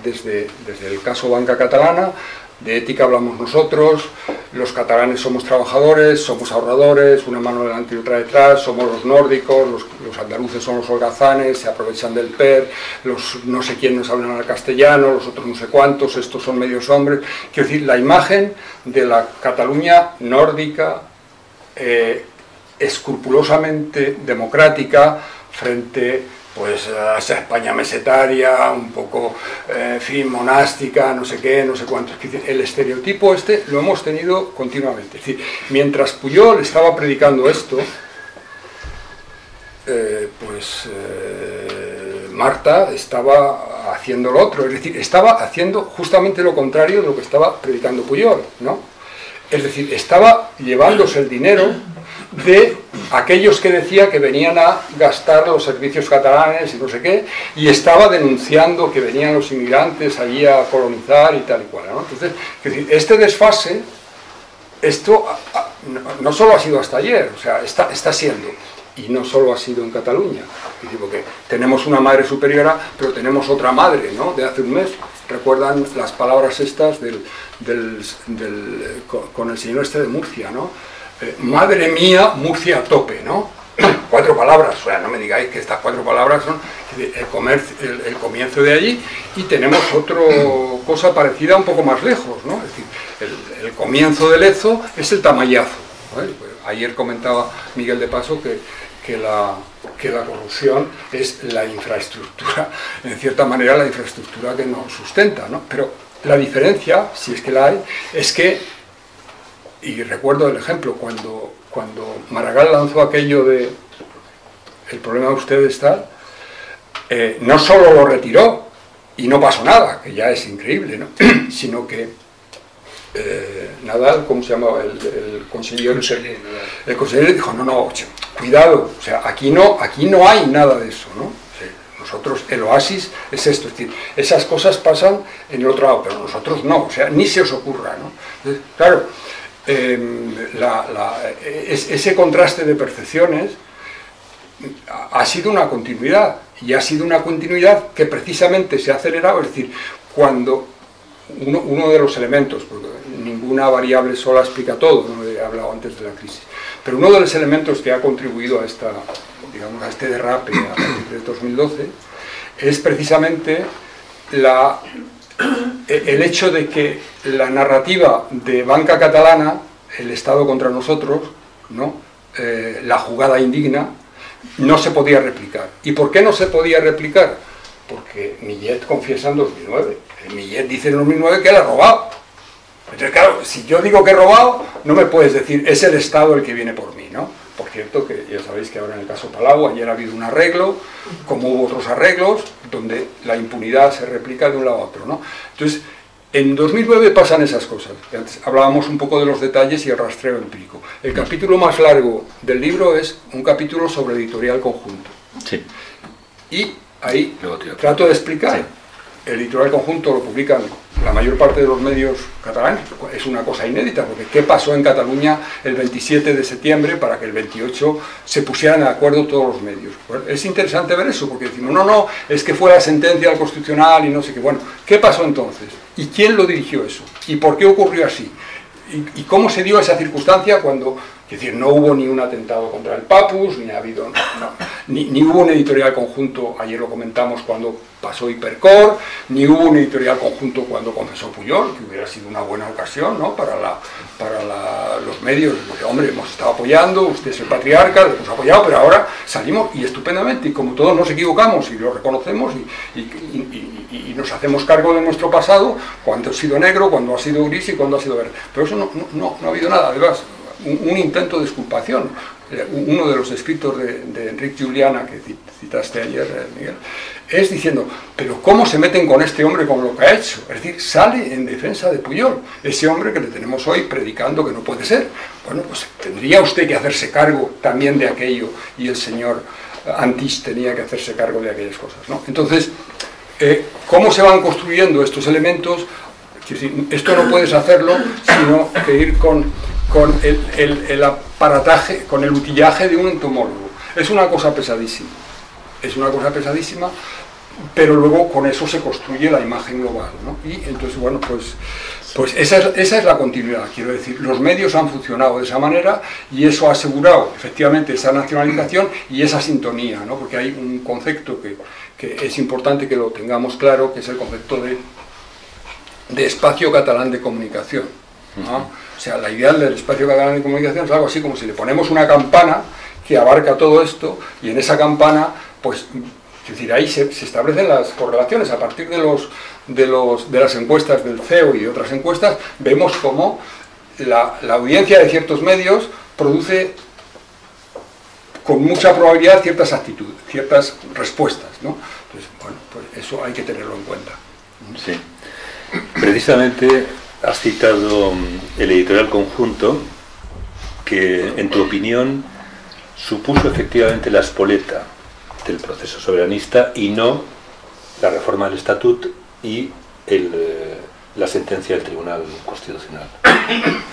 desde, desde el caso Banca Catalana de ética hablamos nosotros, los catalanes somos trabajadores, somos ahorradores, una mano delante y otra detrás, somos los nórdicos, los, andaluces son los holgazanes, se aprovechan del PER, los no sé quién nos hablan al castellano, los otros no sé cuántos, estos son medios hombres. Quiero decir, la imagen de la Cataluña nórdica, eh, escrupulosamente democrática, frente pues a esa España mesetaria, un poco, eh, fin, monástica, no sé qué, no sé cuánto. El estereotipo este lo hemos tenido continuamente. Es decir, mientras Puyol estaba predicando esto, eh, pues eh, Marta estaba haciendo lo otro, es decir, estaba haciendo justamente lo contrario de lo que estaba predicando Puyol, ¿no? Es decir, estaba llevándose el dinero de aquellos que decía que venían a gastar los servicios catalanes y no sé qué, y estaba denunciando que venían los inmigrantes allí a colonizar y tal y cual. Entonces, este desfase, esto no solo ha sido hasta ayer, o sea, está, está siendo, y no solo ha sido en Cataluña, porque tenemos una madre superiora, pero tenemos otra madre, ¿no? De hace un mes. Recuerdan las palabras estas del, del, con el señor este de Murcia, ¿no? Eh, madre mía, Murcia a tope, ¿no? cuatro palabras, o sea, no me digáis que estas cuatro palabras son el, el, comienzo de allí y tenemos otra cosa parecida un poco más lejos, ¿no? Es decir, el, comienzo del Lezo es el tamallazo. Pues ayer comentaba Miguel de Paso que, que, la, que la corrupción es la infraestructura, en cierta manera la infraestructura que nos sustenta, ¿no? Pero la diferencia, si es que la hay, es que y recuerdo el ejemplo, cuando, cuando Maragall lanzó aquello de el problema de ustedes está, eh, no solo lo retiró y no pasó nada, que ya es increíble, ¿no? sino que eh, Nadal, ¿cómo se llamaba? El, el consejero, el consejero dijo, no, no, cuidado, o sea, aquí no, aquí no hay nada de eso, ¿no? nosotros, el oasis es esto, es decir, esas cosas pasan en el otro lado, pero nosotros no, o sea, ni se os ocurra, ¿no? Entonces, claro, ese contraste de percepciones ha sido una continuidad, y ha sido una continuidad que precisamente se ha acelerado, es decir, cuando uno, de los elementos, porque ninguna variable sola explica todo, ¿no? he hablado antes de la crisis, pero uno de los elementos que ha contribuido a, esta, digamos, a este derrape a partir de 2012 es precisamente la, el hecho de que la narrativa de banca catalana, el Estado contra nosotros, ¿no? Eh, la jugada indigna, no se podía replicar. ¿Y por qué no se podía replicar? Porque Millet confiesa en 2009. Millet dice en 2009 que él ha robado. Entonces, claro, si yo digo que he robado, no me puedes decir, es el Estado el que viene por mí, ¿no? Por cierto, que ya sabéis que ahora en el caso Palau, ayer ha habido un arreglo, como hubo otros arreglos, donde la impunidad se replica de un lado a otro, ¿no? Entonces, en 2009 pasan esas cosas. Antes hablábamos un poco de los detalles y el rastreo empírico. El capítulo más largo del libro es un capítulo sobre editorial conjunto. Sí. Y ahí trato de explicar el editorial conjunto lo publican la mayor parte de los medios catalanes, es una cosa inédita, porque ¿qué pasó en Cataluña el 27 de septiembre para que el 28 se pusieran de acuerdo todos los medios? es interesante ver eso, porque decimos, no, no, es que fue la sentencia Constitucional y no sé qué. Bueno, ¿qué pasó entonces? ¿Y quién lo dirigió eso? ¿Y por qué ocurrió así? ¿Y, cómo se dio esa circunstancia cuando, es decir, no hubo ni un atentado contra el Papus, ni ha habido, ni, ni, hubo un editorial conjunto, ayer lo comentamos cuando pasó Hipercor, ni hubo un editorial conjunto cuando comenzó Puyol, que hubiera sido una buena ocasión ¿no? para, la, para los medios, porque hombre, hemos estado apoyando, usted es el patriarca, lo hemos apoyado, pero ahora salimos y estupendamente, y como todos nos equivocamos y lo reconocemos y, y, nos hacemos cargo de nuestro pasado, cuando ha sido negro, cuando ha sido gris y cuando ha sido verde. Pero eso no, no, no ha habido nada, además, un, intento de exculpación. Eh, uno de los escritos de, de Enrique Juliana, que citaste ayer, eh, Miguel, es diciendo, pero ¿cómo se meten con este hombre con lo que ha hecho? Es decir, sale en defensa de Puyol, ese hombre que le tenemos hoy predicando que no puede ser. Bueno, pues tendría usted que hacerse cargo también de aquello y el señor Antís tenía que hacerse cargo de aquellas cosas. ¿no? Entonces, eh, ¿cómo se van construyendo estos elementos? Esto no puedes hacerlo sino que ir con, con el, el aparataje, con el utillaje de un entomólogo. Es una cosa pesadísima es una cosa pesadísima, pero luego con eso se construye la imagen global. ¿no? Y entonces, bueno, pues, pues esa, es, esa es la continuidad, quiero decir. Los medios han funcionado de esa manera y eso ha asegurado efectivamente esa nacionalización y esa sintonía, ¿no? porque hay un concepto que, es importante que lo tengamos claro, que es el concepto de espacio catalán de comunicación. O sea, la idea del espacio catalán de comunicación es algo así como si le ponemos una campana que abarca todo esto y en esa campana pues es decir, ahí se, establecen las correlaciones. A partir de, los, de, los, de las encuestas del CEO y otras encuestas, vemos cómo la, audiencia de ciertos medios produce con mucha probabilidad ciertas actitudes, ciertas respuestas. ¿no? Entonces, bueno, pues eso hay que tenerlo en cuenta. Sí. Precisamente has citado el editorial conjunto que, en tu opinión, supuso efectivamente la espoleta del proceso soberanista y no la reforma del estatut y eh, la sentencia del Tribunal Constitucional.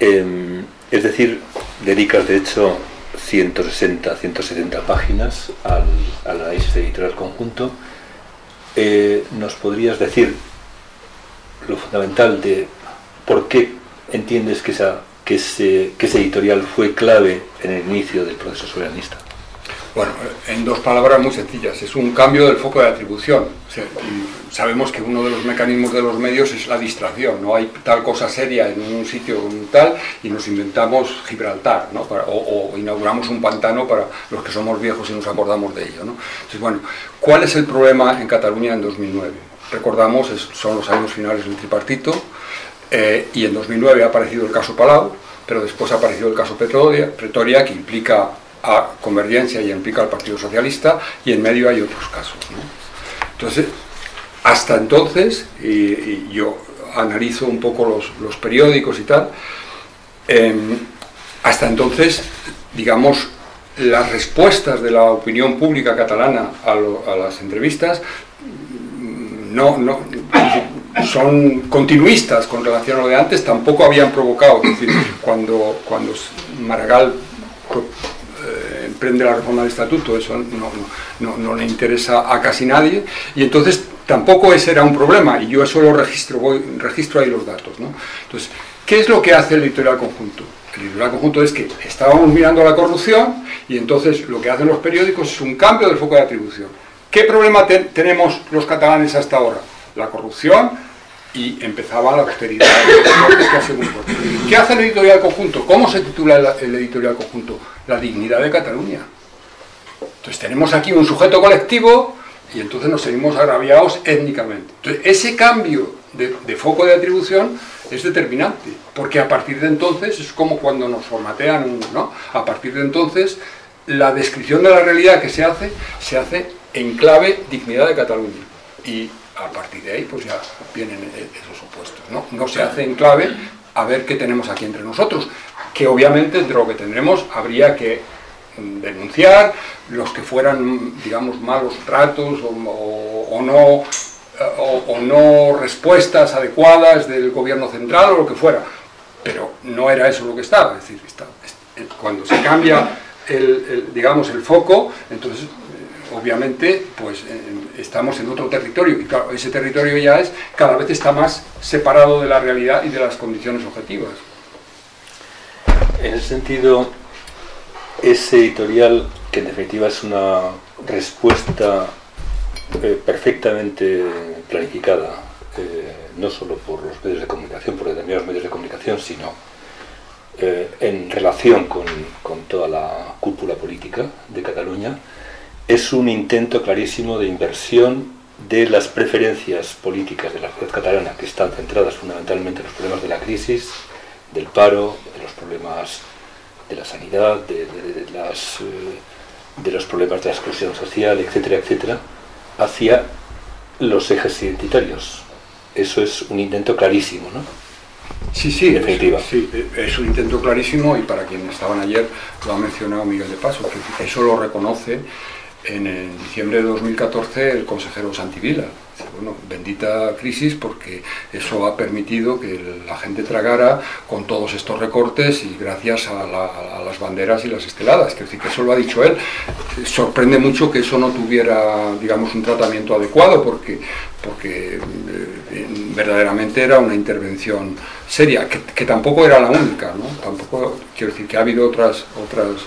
Em, es decir, dedicas de hecho 160, 170 páginas al, análisis editorial conjunto. Eh, ¿Nos podrías decir lo fundamental de por qué entiendes que, esa, que, ese, que ese editorial fue clave en el inicio del proceso soberanista? Bueno, en dos palabras muy sencillas, es un cambio del foco de atribución. sabemos que uno de los mecanismos de los medios es la distracción, no hay tal cosa seria en un sitio tal y nos inventamos Gibraltar, ¿no? o, inauguramos un pantano para los que somos viejos y nos acordamos de ello. ¿no? Entonces, bueno, ¿cuál es el problema en Cataluña en 2009? Recordamos, son los años finales del tripartito eh, y en 2009 ha aparecido el caso Palau, pero después ha aparecido el caso Pretoria, que implica a Convergencia y implica al Partido Socialista y en medio hay otros casos. Entonces, hasta entonces, y, yo analizo un poco los, periódicos y tal. Em, hasta entonces, digamos, las respuestas de la opinión pública catalana a, las entrevistas no, no, son continuistas con relación a lo de antes, tampoco habían provocado, es decir, cuando, cuando Maragall eh, emprende la reforma del estatuto, eso no, no, no, le interesa a casi nadie, y entonces tampoco ese era un problema, y yo eso lo registro, voy, registro ahí los datos. ¿no? Entonces, ¿qué es lo que hace el editorial conjunto? El editorial conjunto es que estábamos mirando la corrupción, y entonces lo que hacen los periódicos es un cambio del foco de atribución. ¿Qué problema te tenemos los catalanes hasta ahora? La corrupción, y empezaba la austeridad ¿Qué hace el editorial conjunto? ¿Cómo se titula el, editorial conjunto? La dignidad de Cataluña. Entonces tenemos aquí un sujeto colectivo y entonces nos seguimos agraviados étnicamente. Entonces ese cambio de, foco de atribución es determinante, porque a partir de entonces es como cuando nos formatean, ¿no? A partir de entonces la descripción de la realidad que se hace, se hace en clave dignidad de Cataluña. Y a partir de ahí pues ya vienen e-, esos opuestos. ¿no? no se hace en clave a ver qué tenemos aquí entre nosotros, que obviamente entre lo que tendremos habría que mm, denunciar los que fueran, digamos, malos tratos o, no, eh, o, no respuestas adecuadas del gobierno central o lo que fuera. Pero no era eso lo que estaba, es decir, cuando se cambia el, digamos, el foco, entonces obviamente pues estamos en otro territorio y claro, ese territorio ya es cada vez está más separado de la realidad y de las condiciones objetivas. En ese sentido, ese editorial, que en definitiva es una respuesta eh, perfectamente planificada, eh, no solo por los medios de comunicación, por determinados medios de comunicación, sino eh, en relación con, con toda la cúpula política de Cataluña, es un intento clarísimo de inversión de las preferencias políticas de la sociedad catalana, que están centradas fundamentalmente en los problemas de la crisis, del paro, de los problemas de la sanidad, de, las, eh, de los problemas de la exclusión social, etcétera, etcétera, hacia los ejes identitarios. Eso es un intento clarísimo, ¿no? Sí, sí, definitiva. sí, es un intento clarísimo y para quienes estaban ayer lo ha mencionado Miguel de Paso, que eso lo reconoce en, diciembre de 2014 el consejero Santivila. Bueno, bendita crisis porque eso ha permitido que la gente tragara con todos estos recortes y gracias a, las banderas y las esteladas. Que decir, que eso lo ha dicho él. Sorprende mucho que eso no tuviera, digamos, un tratamiento adecuado porque, porque eh, verdaderamente era una intervención seria, que, tampoco era la única, ¿no? Tampoco, quiero decir que ha habido otras, otras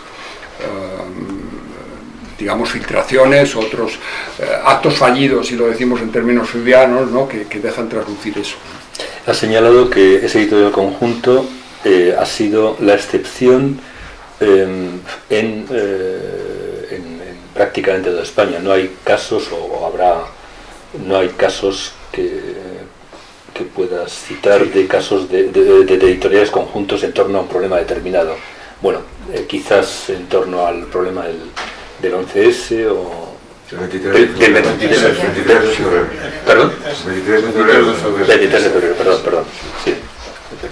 uh, digamos, filtraciones, otros eh, actos fallidos, si lo decimos en términos freudianos, ¿no? que, dejan traslucir eso. Ha señalado que ese editorial conjunto eh, ha sido la excepción em, en, eh, en, en, prácticamente toda España. No hay casos, o, habrá, no hay casos que, que puedas citar de casos de, de, de, editoriales conjuntos en torno a un problema determinado. Bueno, quizás en torno al problema del del 11S o... El 23 de febrero. Del 23 de febrero. ¿Perdón? 23 de febrero. 23 de febrero, perdón, perdón. Sí.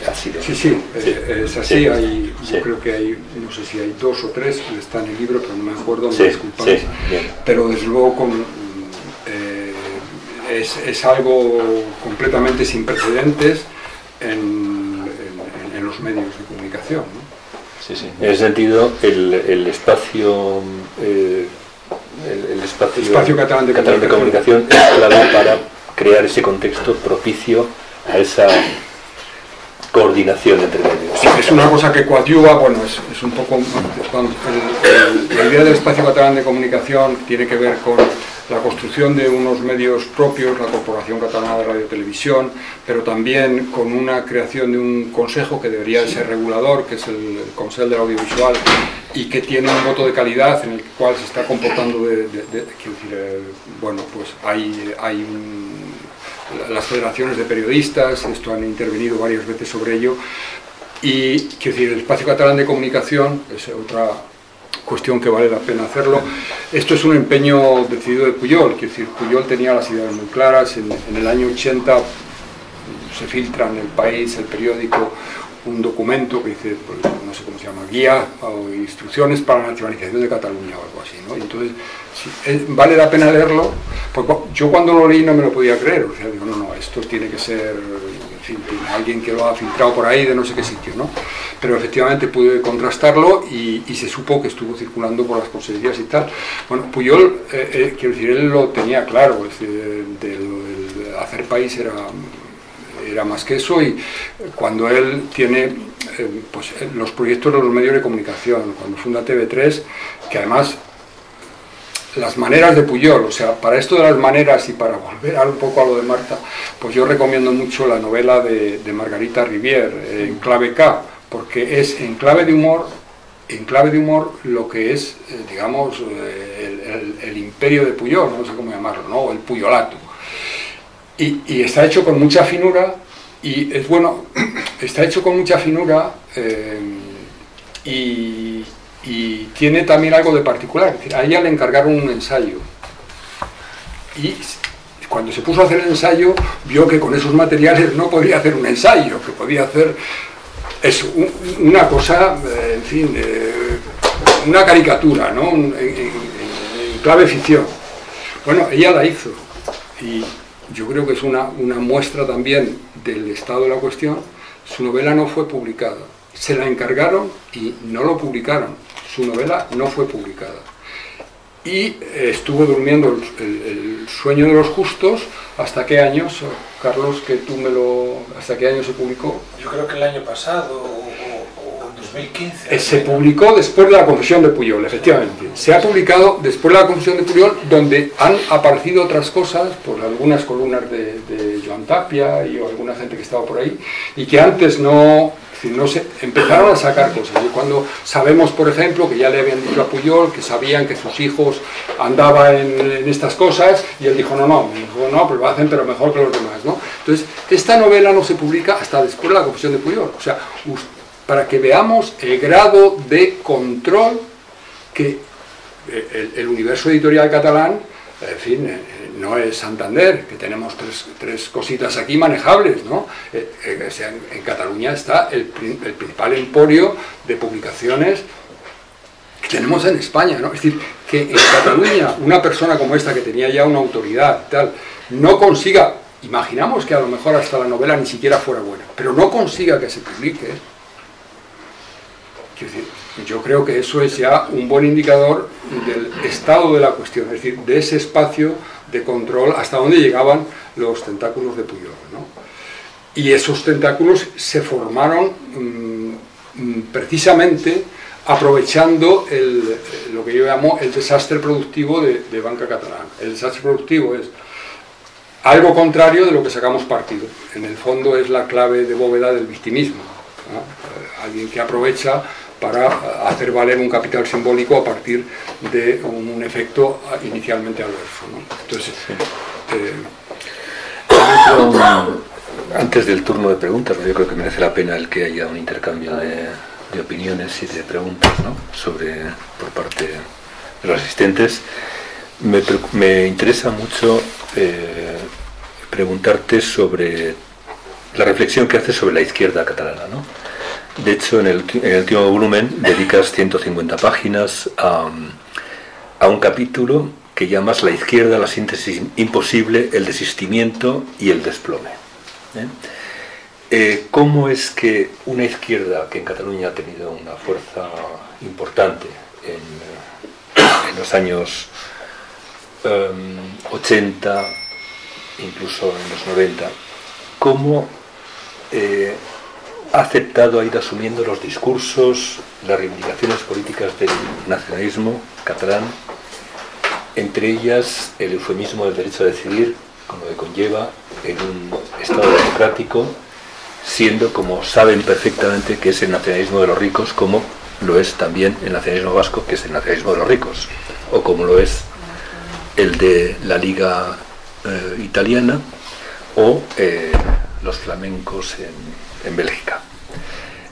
Así sí, sí, sí, es así. Sí, hay, sí. Yo creo que hay, no sé si hay dos o tres, está en el libro, pero no me acuerdo, me sí, disculpas. Pero desde luego con, eh, es, es, algo completamente sin precedentes en, en, en los medios de comunicación. ¿no? Sí, sí. En ese sentido, el, el espacio, eh, el, el, espacio, espacio catalán, de, catalán comunicación. de comunicación es clave para crear ese contexto propicio a esa coordinación entre medios. Es una cosa que coadyuva, bueno, es, es un poco... El, la idea del espacio catalán de comunicación tiene que ver con la construcción de unos medios propios, la Corporación Catalana de Radio y Televisión, pero también con una creación de un consejo que debería ser regulador, que es el Consejo del Audiovisual, y que tiene un voto de calidad en el cual se está comportando de... de, de decir, eh, bueno, pues hay, hay un, las federaciones de periodistas, esto han intervenido varias veces sobre ello, y quiero decir, el espacio catalán de comunicación es otra cuestión que vale la pena hacerlo. Esto es un empeño decidido de Puyol, quiero decir, Puyol tenía las ideas muy claras, en, el año 80 se filtra en el país, el periódico, un documento que dice, pues, no sé cómo se llama, guía o instrucciones para la nacionalización de Cataluña o algo así, ¿no? Entonces, vale la pena leerlo, porque yo cuando lo leí no me lo podía creer, o sea, digo, no, no, esto tiene que ser, alguien que lo ha filtrado por ahí de no sé qué sitio, ¿no? Pero efectivamente pude contrastarlo y, se supo que estuvo circulando por las consejerías y tal. Bueno, Puyol, eh, eh, quiero decir, él lo tenía claro, es decir, de, hacer país era era más que eso y cuando él tiene eh, pues, los proyectos de los medios de comunicación, cuando funda TV3, que además las maneras de Puyol, o sea, para esto de las maneras y para volver un poco a lo de Marta, pues yo recomiendo mucho la novela de, Margarita Rivière, En clave K, porque es en clave de humor, en clave de humor lo que es, eh, digamos, eh, el, imperio de Puyol, no sé cómo llamarlo, ¿no? el Puyolato. Y, está hecho con mucha finura y es bueno, está hecho con mucha finura eh, y, tiene también algo de particular. a ella le encargaron un ensayo y cuando se puso a hacer el ensayo vio que con esos materiales no podía hacer un ensayo, que podía hacer es una cosa, eh, en fin, eh, una caricatura, ¿no? En, en clave ficción. Bueno, ella la hizo y yo creo que es una, muestra también del estado de la cuestión. Su novela no fue publicada. Se la encargaron y no lo publicaron. Su novela no fue publicada. Y estuvo durmiendo el, sueño de los justos. ¿Hasta qué años, Carlos, que tú me lo... ¿Hasta qué año se publicó? Yo creo que el año pasado eh, se publicó después de la confesión de Puyol, efectivamente. Se ha publicado después de la confesión de Puyol, donde han aparecido otras cosas, por algunas columnas de, Joan Tapia y alguna gente que estaba por ahí, y que antes no, no se, empezaron a sacar cosas. Y cuando sabemos, por ejemplo, que ya le habían dicho a Puyol que sabían que sus hijos andaban en, estas cosas, y él dijo, no, no, dijo, no, pero lo hacen, pero mejor que los demás. ¿no? Entonces, esta novela no se publica hasta después de la confesión de Puyol. O sea, para que veamos el grado de control que eh, el, universo editorial catalán, en fin, eh, no es Santander, que tenemos tres, cositas aquí manejables, ¿no? Eh, en, Cataluña está el, principal emporio de publicaciones que tenemos en España, ¿no? Es decir, que en Cataluña una persona como esta, que tenía ya una autoridad tal, no consiga, imaginamos que a lo mejor hasta la novela ni siquiera fuera buena, pero no consiga que se publique, yo creo que eso es ya un buen indicador del estado de la cuestión, es decir, de ese espacio de control hasta donde llegaban los tentáculos de Puyol. Y esos tentáculos se formaron mm, mm, precisamente aprovechando lo que yo llamo el desastre productivo de, Banca Catalana. El desastre productivo es algo contrario de lo que sacamos partido. En el fondo es la clave de bóveda del victimismo. Alguien que aprovecha para hacer valer un capital simbólico a partir de un efecto inicialmente adverso. Entonces, eh, antes del turno de preguntas, yo creo que merece la pena el que haya un intercambio de, opiniones y de preguntas sobre por parte de los asistentes. Me, interesa mucho eh, preguntarte sobre la reflexión que haces sobre la izquierda catalana. ¿no? De hecho, en el, último volumen dedicas 150 páginas a, un capítulo que llamas La izquierda, la síntesis imposible, el desistimiento y el desplome. ¿eh? Eh, ¿Cómo es que una izquierda que en Cataluña ha tenido una fuerza importante en, los años 80, em, incluso en los 90, cómo eh, ha aceptado, ha ido asumiendo los discursos, las reivindicaciones políticas del nacionalismo catalán, entre ellas el eufemismo del derecho a decidir, como que conlleva en un Estado democrático, siendo como saben perfectamente que es el nacionalismo de los ricos, como lo es también el nacionalismo vasco, que es el nacionalismo de los ricos, o como lo es el de la Liga eh, Italiana, o eh, los flamencos en en Bélgica,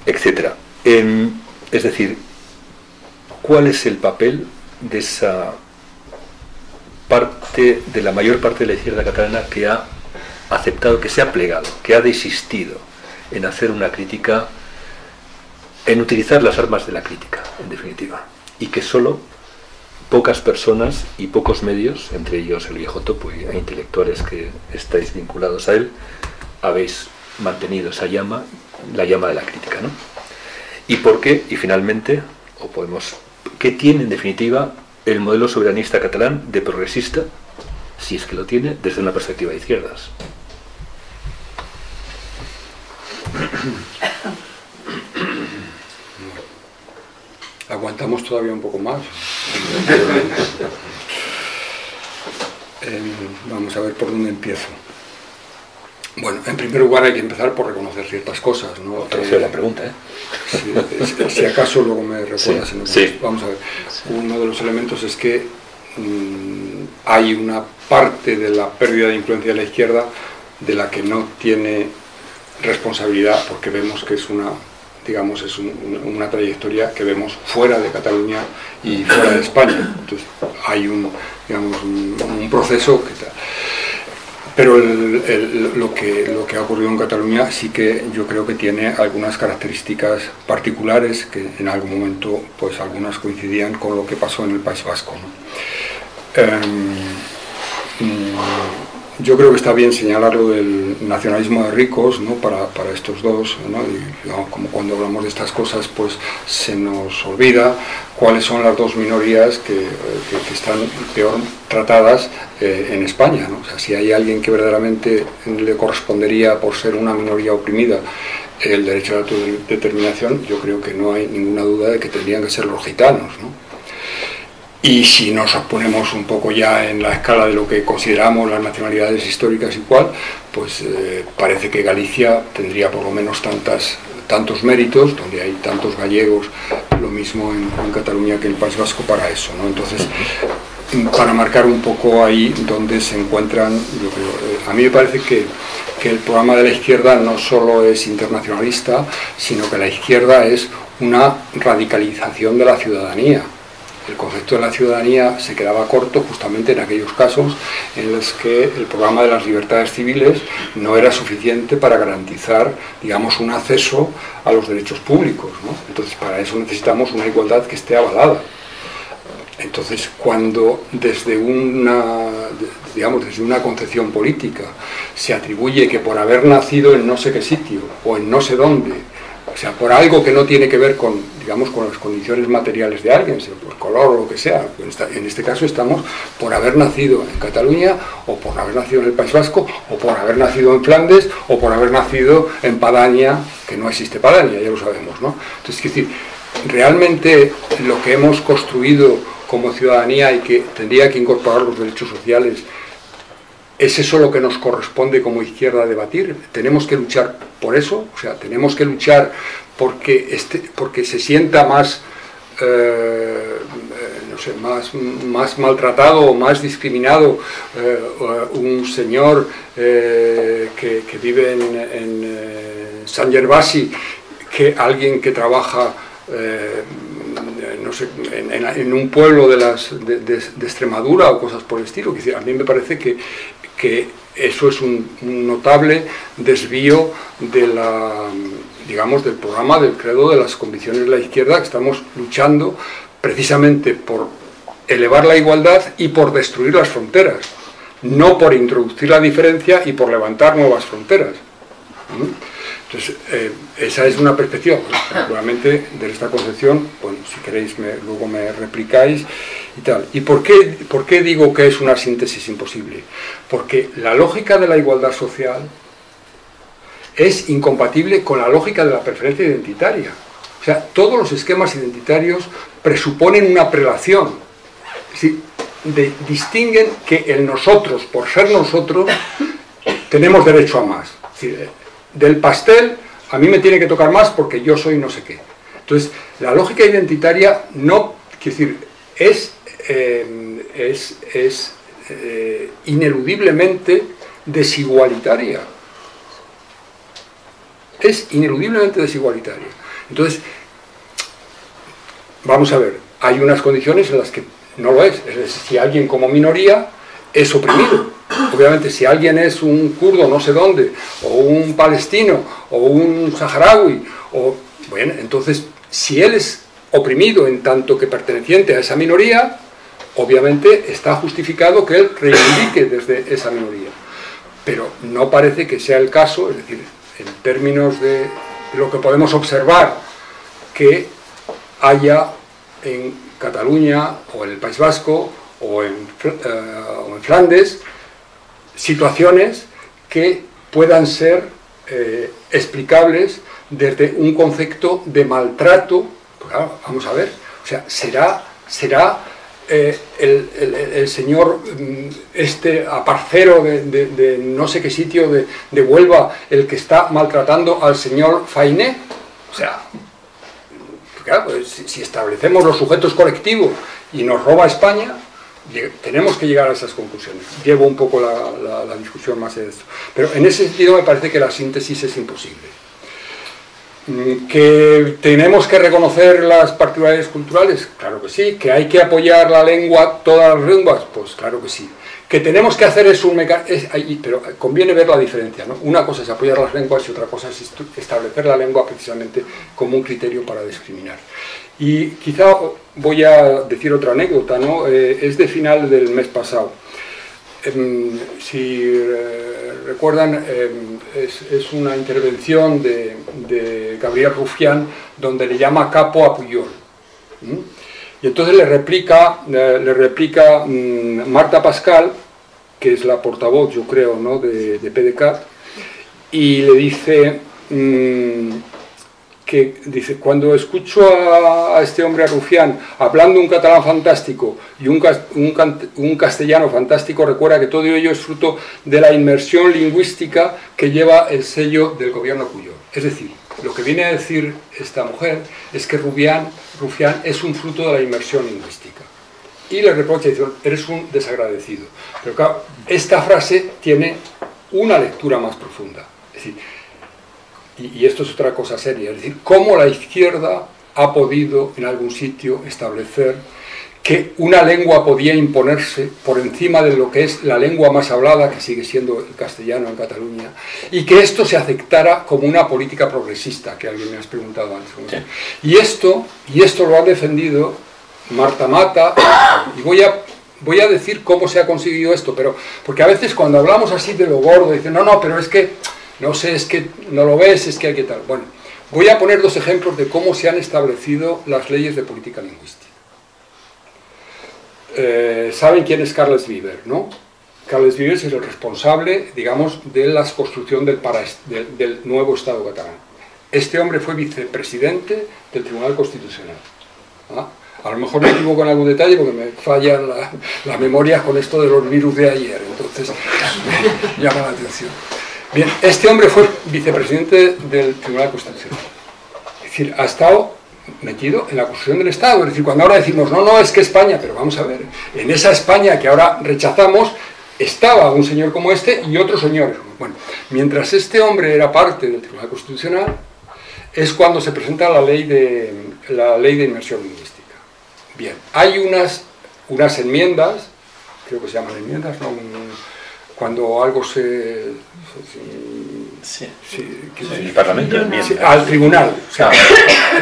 etc. es decir, ¿cuál es el papel de esa parte, de la mayor parte de la izquierda catalana que ha aceptado, que se ha plegado, que ha desistido en hacer una crítica, en utilizar las armas de la crítica, en definitiva, y que solo pocas personas y pocos medios, entre ellos el viejo topo y intelectuales que estáis vinculados a él, habéis mantenido esa llama, la llama de la crítica, ¿no? ¿Y por qué? Y finalmente, o podemos, ¿qué tiene en definitiva el modelo soberanista catalán de progresista, si es que lo tiene, desde una perspectiva de izquierdas? Aguantamos todavía un poco más. Eh, vamos a ver por dónde empiezo. Bueno, en primer lugar hay que empezar por reconocer ciertas cosas, ¿no? Eh, la pregunta, ¿eh? Si, si, acaso luego me recuerdas. Sí, sí. Vamos a ver. Uno de los elementos es que mmm, hay una parte de la pérdida de influencia de la izquierda de la que no tiene responsabilidad porque vemos que es una digamos es un, una trayectoria que vemos fuera de Cataluña y fuera de España entonces hay un digamos un, un proceso que pero lo, que, ha ocurrido en Cataluña sí que yo creo que tiene algunas características particulares que en algún momento pues algunas coincidían con lo que pasó en el País Vasco ¿no? eh, yo creo que está bien señalar lo del nacionalismo de ricos ¿no? para, para estos dos, ¿no? Y, ¿no? como cuando hablamos de estas cosas pues se nos olvida cuáles son las dos minorías que, que, que están peor tratadas eh, en España. ¿no? O sea, si hay alguien que verdaderamente le correspondería por ser una minoría oprimida el derecho a la autodeterminación, yo creo que no hay ninguna duda de que tendrían que ser los gitanos. ¿no? Y si nos ponemos un poco ya en la escala de lo que consideramos las nacionalidades históricas y cual, pues eh, parece que Galicia tendría por lo menos tantas, tantos méritos, donde hay tantos gallegos, lo mismo en, Cataluña que el País Vasco para eso. ¿no? Entonces, para marcar un poco ahí donde se encuentran, eh, a mí me parece que, que el programa de la izquierda no solo es internacionalista, sino que la izquierda es una radicalización de la ciudadanía el concepto de la ciudadanía se quedaba corto justamente en aquellos casos en los que el programa de las libertades civiles no era suficiente para garantizar, digamos, un acceso a los derechos públicos. Entonces, para eso necesitamos una igualdad que esté avalada. Entonces, cuando desde una, digamos, desde una concepción política se atribuye que por haber nacido en no sé qué sitio o en no sé dónde, o sea, por algo que no tiene que ver con, digamos, con las condiciones materiales de alguien, sea por color o lo que sea. En este caso estamos por haber nacido en Cataluña, o por haber nacido en el País Vasco, o por haber nacido en Flandes, o por haber nacido en Padania, que no existe Padania, ya lo sabemos, ¿no? Entonces, es decir, realmente lo que hemos construido como ciudadanía y que tendría que incorporar los derechos sociales ¿Es eso lo que nos corresponde como izquierda debatir? ¿Tenemos que luchar por eso? O sea, tenemos que luchar porque, este, porque se sienta más, eh, no sé, más, más maltratado o más discriminado eh, un señor eh, que, vive en, San Gervasi que alguien que trabaja no sé, en, un pueblo de, las, de, de, Extremadura o cosas por el estilo. A mí me parece que que eso es un, notable desvío de la, digamos, del programa del credo de las condiciones de la izquierda que estamos luchando precisamente por elevar la igualdad y por destruir las fronteras, no por introducir la diferencia y por levantar nuevas fronteras. Entonces, eh, esa es una perspectiva, seguramente de esta concepción, bueno, si queréis luego me replicáis y tal. ¿Y por qué, por qué digo que es una síntesis imposible? Porque la lógica de la igualdad social es incompatible con la lógica de la preferencia identitaria. O sea, todos los esquemas identitarios presuponen una prelación. Decir, de, distinguen que el nosotros, por ser nosotros, tenemos derecho a más. Es del pastel a mí me tiene que tocar más porque yo soy no sé qué. Entonces, la lógica identitaria no, quiero decir, es, eh, es, es eh, ineludiblemente desigualitaria. Es ineludiblemente desigualitaria. Entonces, vamos a ver, hay unas condiciones en las que no lo es. Es decir, si alguien como minoría es oprimido, Obviamente, si alguien es un kurdo no sé dónde, o un palestino, o un saharaui, o, bueno, entonces, si él es oprimido en tanto que perteneciente a esa minoría, obviamente está justificado que él reivindique desde esa minoría. Pero no parece que sea el caso, es decir, en términos de lo que podemos observar, que haya en Cataluña o en el País Vasco o en, eh, Flandes situaciones que puedan ser eh, explicables desde un concepto de maltrato. Pues vamos a ver, o sea, será, será eh, el, señor mm, este aparcero de, no sé qué sitio de, de, Huelva el que está maltratando al señor Fainé. O sea, pues, si establecemos los sujetos colectivos y nos roba España, tenemos que llegar a esas conclusiones. Llevo un poco la, discusión más de esto. Pero en ese sentido me parece que la síntesis es imposible. Mm, ¿Que tenemos que reconocer las particularidades culturales? Claro que sí. ¿Que hay que apoyar la lengua, todas las lenguas? Pues claro que sí. ¿Que tenemos que hacer es un mecanismo? Pero conviene ver la diferencia. ¿no? Una cosa es apoyar las lenguas y otra cosa es establecer la lengua precisamente como un criterio para discriminar. Y quizá voy a decir otra anécdota, ¿no? Eh, es de final del mes pasado. Em, si eh, recuerdan, em, es, una intervención de, Gabriel Rufián donde le llama capo a Puyol. Y entonces le replica, eh, le replica mm, Marta Pascal, que es la portavoz, yo creo, ¿no? de, de PDCAT, y le dice... Mm, que dice, cuando escucho a, este hombre, a Rufián, hablando un catalán fantástico y un, un, castellano fantástico, recuerda que todo ello es fruto de la inmersión lingüística que lleva el sello del gobierno cuyo. Es decir, lo que viene a decir esta mujer es que Rufián, Rufián es un fruto de la inmersión lingüística. Y le reprocha, dice, eres un desagradecido. Pero claro, esta frase tiene una lectura más profunda. Es decir, y, esto es otra cosa seria, es decir, cómo la izquierda ha podido en algún sitio establecer que una lengua podía imponerse por encima de lo que es la lengua más hablada, que sigue siendo el castellano en Cataluña, y que esto se aceptara como una política progresista, que alguien me has preguntado antes. Y esto, y esto lo ha defendido Marta Mata, y voy a, voy a decir cómo se ha conseguido esto, pero porque a veces cuando hablamos así de lo gordo, dicen, no, no, pero es que no sé, es que no lo ves, es que hay que tal. Bueno, voy a poner dos ejemplos de cómo se han establecido las leyes de política lingüística. Eh, Saben quién es Carles Viver, ¿no? Carles Viver es el responsable, digamos, de la construcción del, del, nuevo Estado catalán. Este hombre fue vicepresidente del Tribunal Constitucional. ¿ah? A lo mejor me equivoco en algún detalle porque me fallan las memorias con esto de los virus de ayer, entonces llama la atención. Bien, este hombre fue vicepresidente del Tribunal Constitucional. Es decir, ha estado metido en la construcción del Estado. Es decir, cuando ahora decimos, no, no, es que España, pero vamos a ver, en esa España que ahora rechazamos, estaba un señor como este y otros señores. Bueno, mientras este hombre era parte del Tribunal Constitucional, es cuando se presenta la ley de, la ley de inmersión lingüística. Bien, hay unas, unas enmiendas, creo que se llaman enmiendas, ¿no? cuando algo se, Sí. el Parlamento al tribunal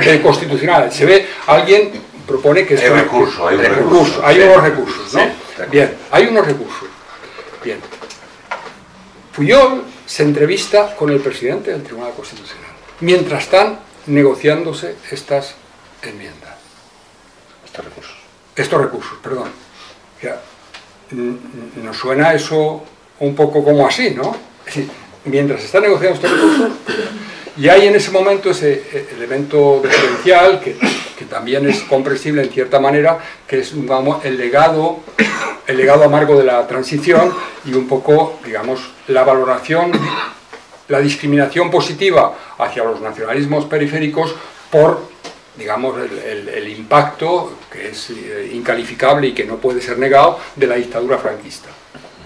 de constitucional. Se ve alguien propone que hay recurso hay, recurso, hay unos recursos ¿no? bien hay unos recursos. Bien. Puyol se entrevista con el presidente del Tribunal Constitucional mientras están negociándose estas enmiendas. Estos recursos. Estos recursos perdón. Nos suena eso un poco como así ¿no? Mientras se está negociando estos recursos, y hay en ese momento ese eh, elemento diferencial que, también es comprensible en cierta manera, que es el, legado, el legado amargo de la transición y un poco, digamos, la valoración, la discriminación positiva hacia los nacionalismos periféricos por digamos, el, el, impacto, que es eh, incalificable y que no puede ser negado, de la dictadura franquista.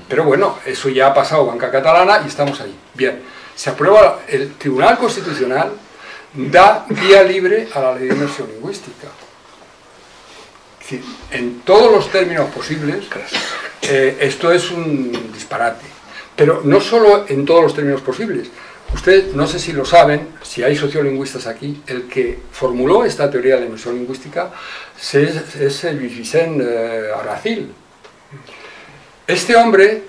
Pero bueno, eso ya ha pasado banca catalana y estamos ahí. Bien, se aprueba, el Tribunal Constitucional da vía libre a la ley de inmersión lingüística. en todos los términos posibles, eh, esto es un disparate. Pero no solo en todos los términos posibles. Ustedes, no sé si lo saben, si hay sociolingüistas aquí, el que formuló esta teoría de la inmersión lingüística es, es Luis Vicente eh, Aracil. Este hombre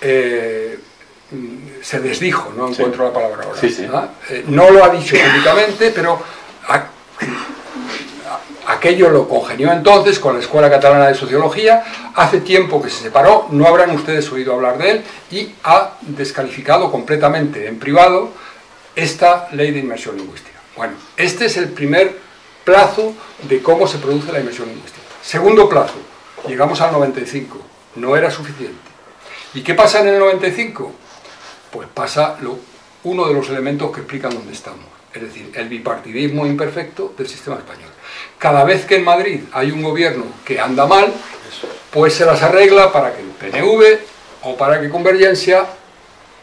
eh, se desdijo, no encuentro la palabra ahora. ¿ah? Eh, no lo ha dicho públicamente, pero aquello lo congenió entonces con la Escuela Catalana de Sociología, hace tiempo que se separó, no habrán ustedes oído hablar de él, y ha descalificado completamente en privado esta ley de inmersión lingüística. Bueno, este es el primer plazo de cómo se produce la inmersión lingüística. Segundo plazo, llegamos al 95, no era suficiente. ¿Y qué pasa en el 95? Pues pasa lo, uno de los elementos que explican dónde estamos, es decir, el bipartidismo imperfecto del sistema español. Cada vez que en Madrid hay un gobierno que anda mal, pues se las arregla para que el PNV o para que Convergencia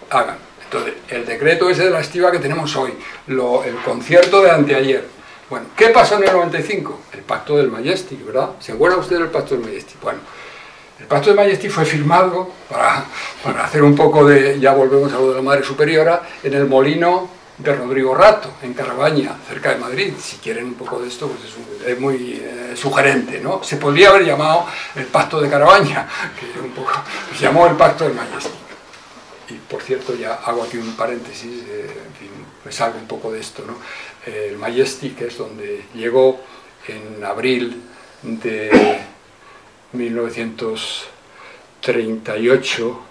hagan. Entonces, el decreto ese de la estiva que tenemos hoy, el concierto de anteayer. Bueno, ¿qué pasó en el 95? El pacto del Majestic, ¿verdad? ¿Se acuerdan ustedes del pacto del Majestic? Bueno, el pacto del Majestic fue firmado para, hacer un poco de, ya volvemos a lo de la Madre Superiora, en el molino de Rodrigo Rato, en Carabaña, cerca de Madrid. Si quieren un poco de esto, pues es, muy eh, sugerente, ¿no? Se podría haber llamado el Pacto de Carabaña, que un poco, se llamó el Pacto del Majestic. Y por cierto, ya hago aquí un paréntesis, eh, en fin, me salgo un poco de esto, ¿no? El Majestic es donde llegó en abril de 1938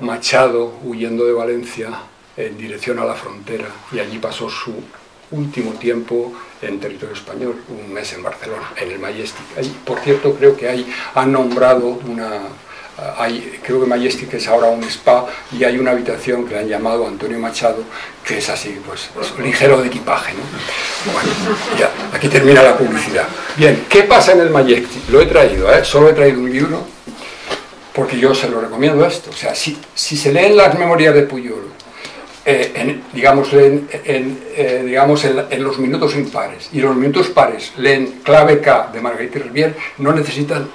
Machado huyendo de Valencia en dirección a la frontera y allí pasó su último tiempo en territorio español, un mes en Barcelona, en el Majestic. por cierto, creo que ahí han nombrado una... Hay, creo que Majestic es ahora un spa y hay una habitación que le han llamado Antonio Machado, que es así, pues, ligero de equipaje. ¿no? Bueno, ya, aquí termina la publicidad. Bien, ¿qué pasa en el Majestic? Lo he traído, ¿eh? solo he traído un libro, porque yo se lo recomiendo esto. O sea, si, si se leen las memorias de Puyol eh, digamos, en, eh, en, los minutos impares y los minutos pares leen clave K de Margarita Rivière, no necesitan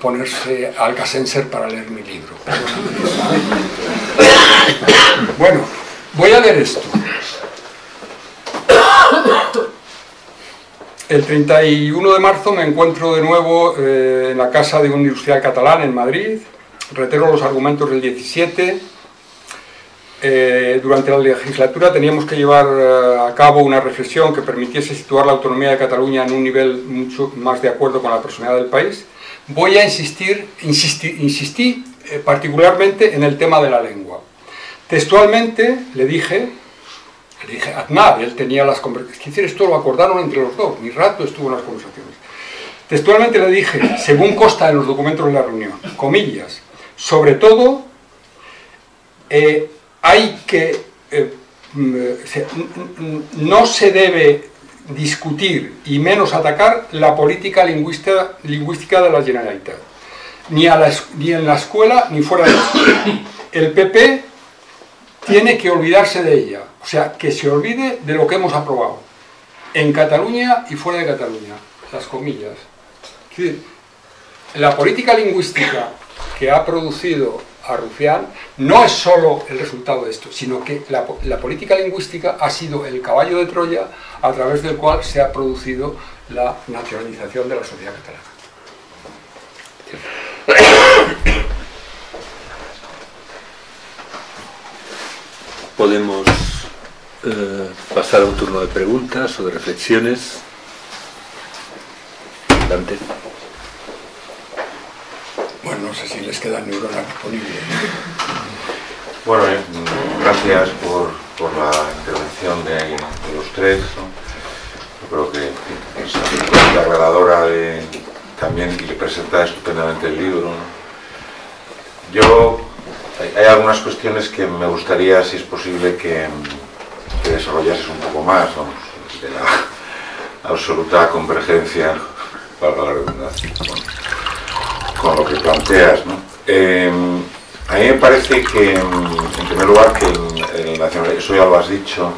ponerse al Casenser para leer mi libro. Bueno, voy a leer esto. El 31 de marzo me encuentro de nuevo eh, en la casa de un industrial catalán en Madrid, retero los argumentos del 17 eh, durante la legislatura teníamos que llevar eh, a cabo una reflexión que permitiese situar la autonomía de Cataluña en un nivel mucho más de acuerdo con la personalidad del país. Voy a insistir, insistí eh, particularmente en el tema de la lengua. Textualmente le dije, le dije a él tenía las conversaciones, decir, esto lo acordaron entre los dos, mi rato estuvo en las conversaciones. Textualmente le dije, según consta en los documentos de la reunión, comillas, sobre todo, hay que, eh, mm, no se debe discutir y menos atacar la política lingüística, lingüística de la Generalitat, ni, ni en la escuela ni fuera de la escuela. El PP tiene que olvidarse de ella, o sea, que se olvide de lo que hemos aprobado, en Cataluña y fuera de Cataluña, las comillas. la política lingüística que ha producido a Rufián no es solo el resultado de esto, sino que la, política lingüística ha sido el caballo de Troya a través del cual se ha producido la nacionalización de la sociedad catalana. Podemos eh, pasar a un turno de preguntas o de reflexiones. Adelante. Bueno, no sé si les queda neurona disponible. Bueno, eh, gracias por, la intervención de, los tres. Yo creo que es la reveladora de, también y que presenta estupendamente el libro. Yo, hay, algunas cuestiones que me gustaría, si es posible, que, desarrollases un poco más, de la absoluta convergencia, con lo que planteas. ¿no? Em, a mí me parece que, en primer lugar, que eso ya lo has dicho,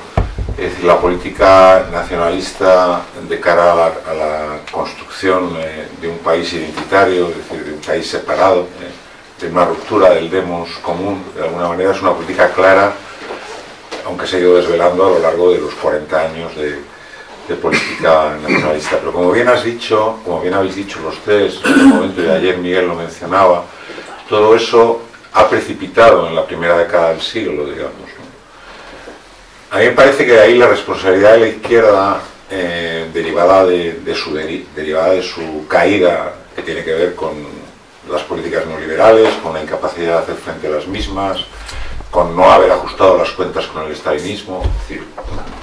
es decir, la política nacionalista de cara a la, construcción eh, de un país identitario, es decir, de un país separado, eh, de una ruptura del demos común, de alguna manera es una política clara, aunque se ha ido desvelando a lo largo de los 40 años de, de política nacionalista. Pero como bien has dicho, como bien habéis dicho los tres, en el momento de ayer Miguel lo mencionaba, todo eso ha precipitado en la primera década del siglo, digamos. A mí me parece que de ahí la responsabilidad de la izquierda, eh, derivada, de, su deri- derivada de su caída, que tiene que ver con las políticas neoliberales, con la incapacidad de hacer frente a las mismas, con no haber ajustado las cuentas con el estalinismo,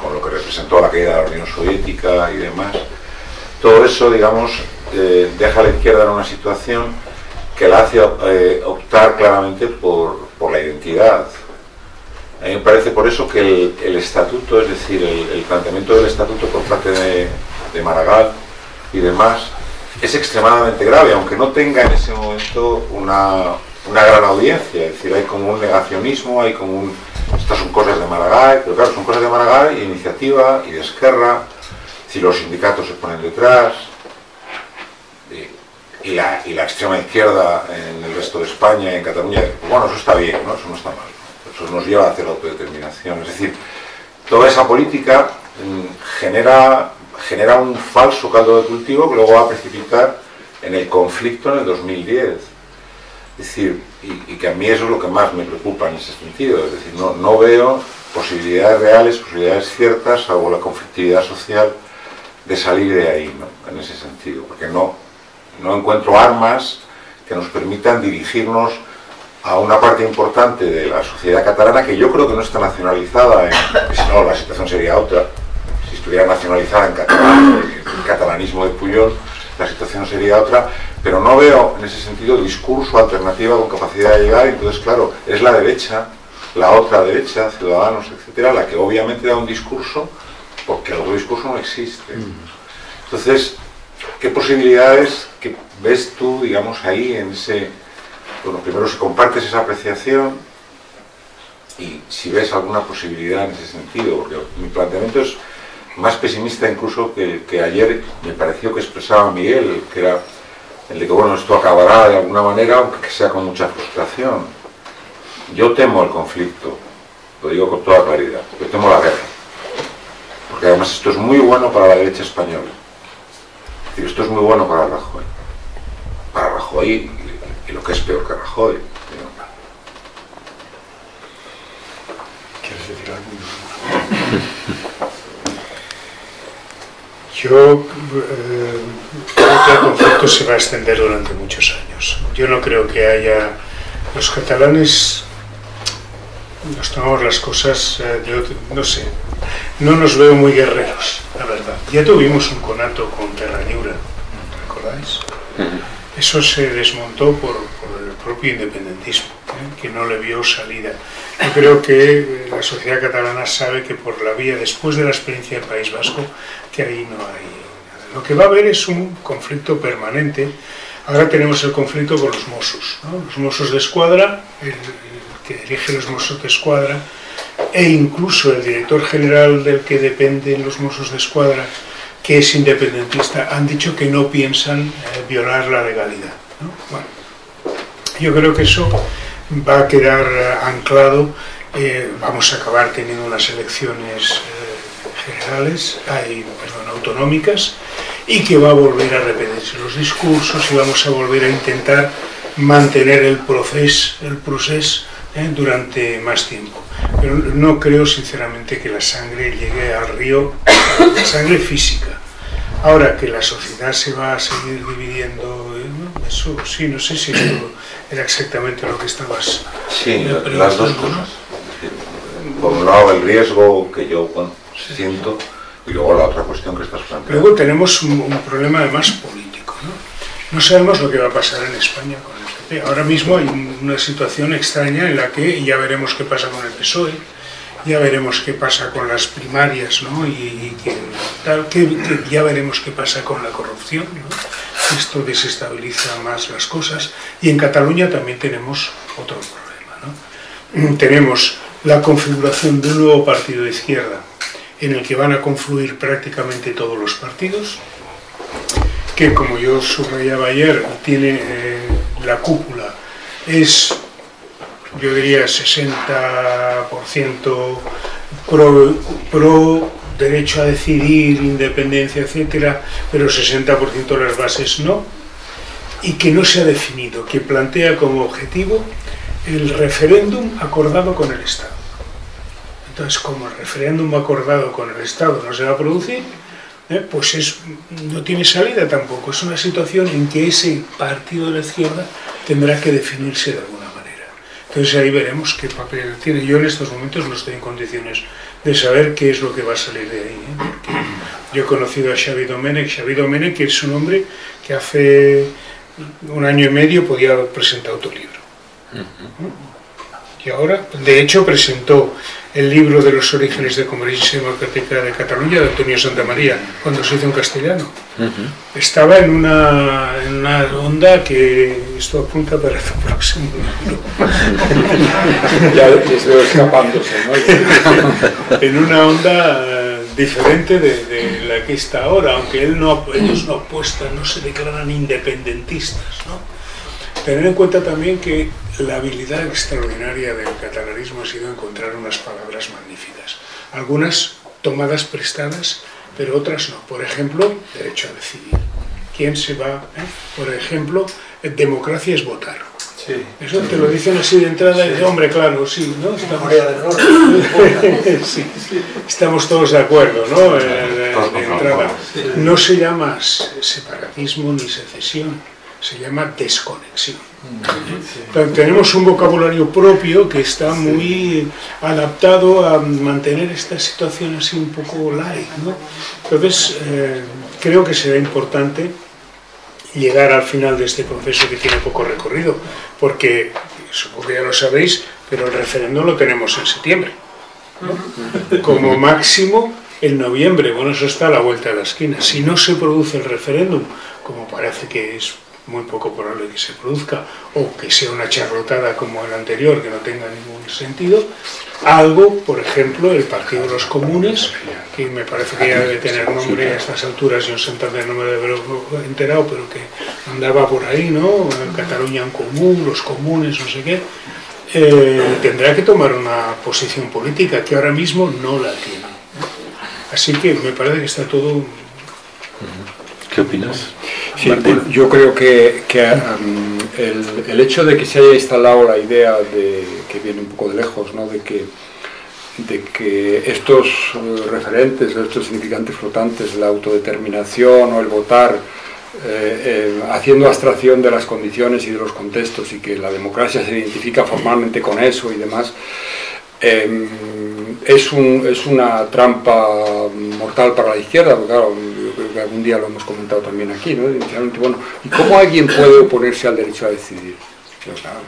con lo que representó la caída de la Unión Soviética y demás. Todo eso, digamos, eh, deja a la izquierda en una situación que la hace eh, optar claramente por, por la identidad. A mí me parece por eso que el, estatuto, es decir, el, planteamiento del estatuto por parte de, Maragall y demás, es extremadamente grave, aunque no tenga en ese momento una, gran audiencia. Es decir, hay como un negacionismo, hay como un... Estas son cosas de Maragall, pero claro, son cosas de Maragall y iniciativa y de Esquerra, si los sindicatos se ponen detrás, y, y la, y la extrema izquierda en el resto de España y en Cataluña, bueno, eso está bien, ¿no? eso no está mal. Eso nos lleva a hacer autodeterminación. Es decir, toda esa política mm, genera, genera un falso caldo de cultivo que luego va a precipitar en el conflicto en el 2010. Es decir, y, que a mí eso es lo que más me preocupa en ese sentido. Es decir, no, no veo posibilidades reales, posibilidades ciertas, salvo la conflictividad social, de salir de ahí, en ese sentido. Porque no, no encuentro armas que nos permitan dirigirnos a una parte importante de la sociedad catalana que yo creo que no está nacionalizada, en, si no la situación sería otra, si estuviera nacionalizada en catalán, el catalanismo de Puyol, la situación sería otra, pero no veo en ese sentido discurso alternativo con capacidad de llegar, entonces claro, es la derecha, la otra derecha, ciudadanos, etcétera, la que obviamente da un discurso porque el otro discurso no existe. Entonces, ¿qué posibilidades que ves tú, digamos, ahí en ese... Bueno, primero si compartes esa apreciación y si ves alguna posibilidad en ese sentido, porque mi planteamiento es más pesimista incluso que, ayer me pareció que expresaba Miguel, que era el de que, bueno, esto acabará de alguna manera, aunque sea con mucha frustración. Yo temo el conflicto, lo digo con toda claridad, yo temo la guerra. Porque además esto es muy bueno para la derecha española. Es esto es muy bueno para Rajoy. Para Rajoy y, lo que es peor que Rajoy. ¿Quieres decir algo? Yo eh, creo que el conflicto se va a extender durante muchos años. Yo no creo que haya... Los catalanes nos tomamos las cosas, eh, yo no sé, no nos veo muy guerreros, la verdad. Ya tuvimos un Eso se desmontó por, el propio independentismo, ¿eh? que no le vio salida. Yo creo que eh, la sociedad catalana sabe que por la vía, después de la experiencia del País Vasco, que ahí no hay nada. Lo que va a haber es un conflicto permanente. Ahora tenemos el conflicto con los Mossos, los Mossos de Escuadra, el, el que dirige los Mossos de Escuadra, e incluso el director general del que dependen los Mossos de Escuadra, que es independentista, han dicho que no piensan eh, violar la legalidad. ¿no? Bueno, yo creo que eso va a quedar eh, anclado. eh, vamos a acabar teniendo unas elecciones generales, hay, perdón, autonómicas, y que va a volver a repetirse los discursos y vamos a volver a intentar mantener el proceso, el proceso eh, durante más tiempo. Pero no creo sinceramente que la sangre llegue al río, la sangre física. Ahora que la sociedad se va a seguir dividiendo, eh, ¿no? eso sí, no sé si era exactamente lo que estabas Sí, eh, las dos ¿no? cosas. Por un lado el riesgo que yo bueno, siento y luego la otra cuestión que estás planteando. Luego tenemos un, un problema además político. ¿no? no sabemos lo que va a pasar en España con el. Ahora mismo hay un- una situación extraña en la que ya veremos qué pasa con el PSOE, ya veremos qué pasa con las primarias, ¿no? y, que, ya veremos qué pasa con la corrupción. ¿no? Esto desestabiliza más las cosas. Y en Cataluña también tenemos otro problema. ¿no? tenemos la configuración de un nuevo partido de izquierda en el que van a confluir prácticamente todos los partidos, que como yo subrayaba ayer, tiene eh, la cúpula es, yo diría, 60% pro, pro derecho a decidir, independencia, etcétera, pero 60% de las bases no, y que no se ha definido, que plantea como objetivo el referéndum acordado con el Estado. Entonces, como el referéndum acordado con el Estado no se va a producir, ¿eh? pues es, no tiene salida tampoco. Es una situación en que ese partido de la izquierda tendrá que definirse de alguna manera. Entonces ahí veremos qué papel tiene. Yo en estos momentos no estoy en condiciones de saber qué es lo que va a salir de ahí. ¿eh? Porque yo he conocido a Xavi Domenech. Xavi Domenech es un hombre que hace un año y medio podía haber presentado tu libro. Y ahora, de hecho, presentó el libro de los orígenes de Convergencia Democrática de Cataluña de Antonio Santamaría, cuando se hizo en castellano. Estaba en una, en una onda que esto apunta para el próximo libro. ya estoy escapándose, ¿no? en una onda eh, diferente de, de, la que está ahora, aunque él no, ellos no apuestan, no se declaran independentistas. ¿no? Tener en cuenta también que la habilidad extraordinaria del catalanismo ha sido encontrar unas palabras magníficas. Algunas tomadas prestadas, pero otras no. Por ejemplo, derecho a decidir. ¿Quién se va? Eh? Por ejemplo, democracia es votar. Sí. Eso te lo dicen así de entrada y de hombre, claro, sí, ¿no? Estamos, sí, estamos todos de acuerdo, ¿no? De, entrada. No se llama separatismo ni secesión, se llama desconexión. Tenemos un vocabulario propio que está muy adaptado a mantener esta situación así un poco light. ¿no? Entonces, eh, creo que será importante llegar al final de este proceso que tiene poco recorrido, porque supongo que ya lo sabéis, pero el referéndum lo tenemos en septiembre. Como máximo en noviembre, bueno, eso está a la vuelta de la esquina. Si no se produce el referéndum, como parece que es muy poco probable que se produzca, o que sea una charlotada como el anterior, que no tenga ningún sentido, algo, por ejemplo, el Partido de los Comunes, que me parece que ya debe tener nombre a estas alturas, yo Santander no me lo he enterado, pero que andaba por ahí, ¿no? Cataluña en común, los comunes, no sé qué, eh, tendrá que tomar una posición política que ahora mismo no la tiene. Así que me parece que está todo... ¿Qué opinas? Sí, bueno, yo creo que, que um, el, el, hecho de que se haya instalado la idea de que viene un poco de lejos, ¿no? de, que, de que estos referentes, estos significantes flotantes, la autodeterminación o el votar, eh, eh, haciendo abstracción de las condiciones y de los contextos y que la democracia se identifica formalmente con eso y demás, eh, es, un, es, una trampa mortal para la izquierda, porque claro, creo que algún día lo hemos comentado también aquí, ¿no? Inicialmente, bueno, ¿y cómo alguien puede oponerse al derecho a decidir? Pero, claro,